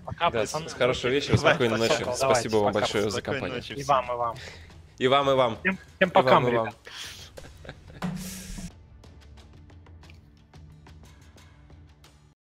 Пока, Да, пацаны. с- хорошего вечера, спокойной ночи. давайте, Спасибо вам пока, большое за компанию. ночи И вам, и вам. И вам, и вам. Всем, всем И пока, вам, и вам. ребят.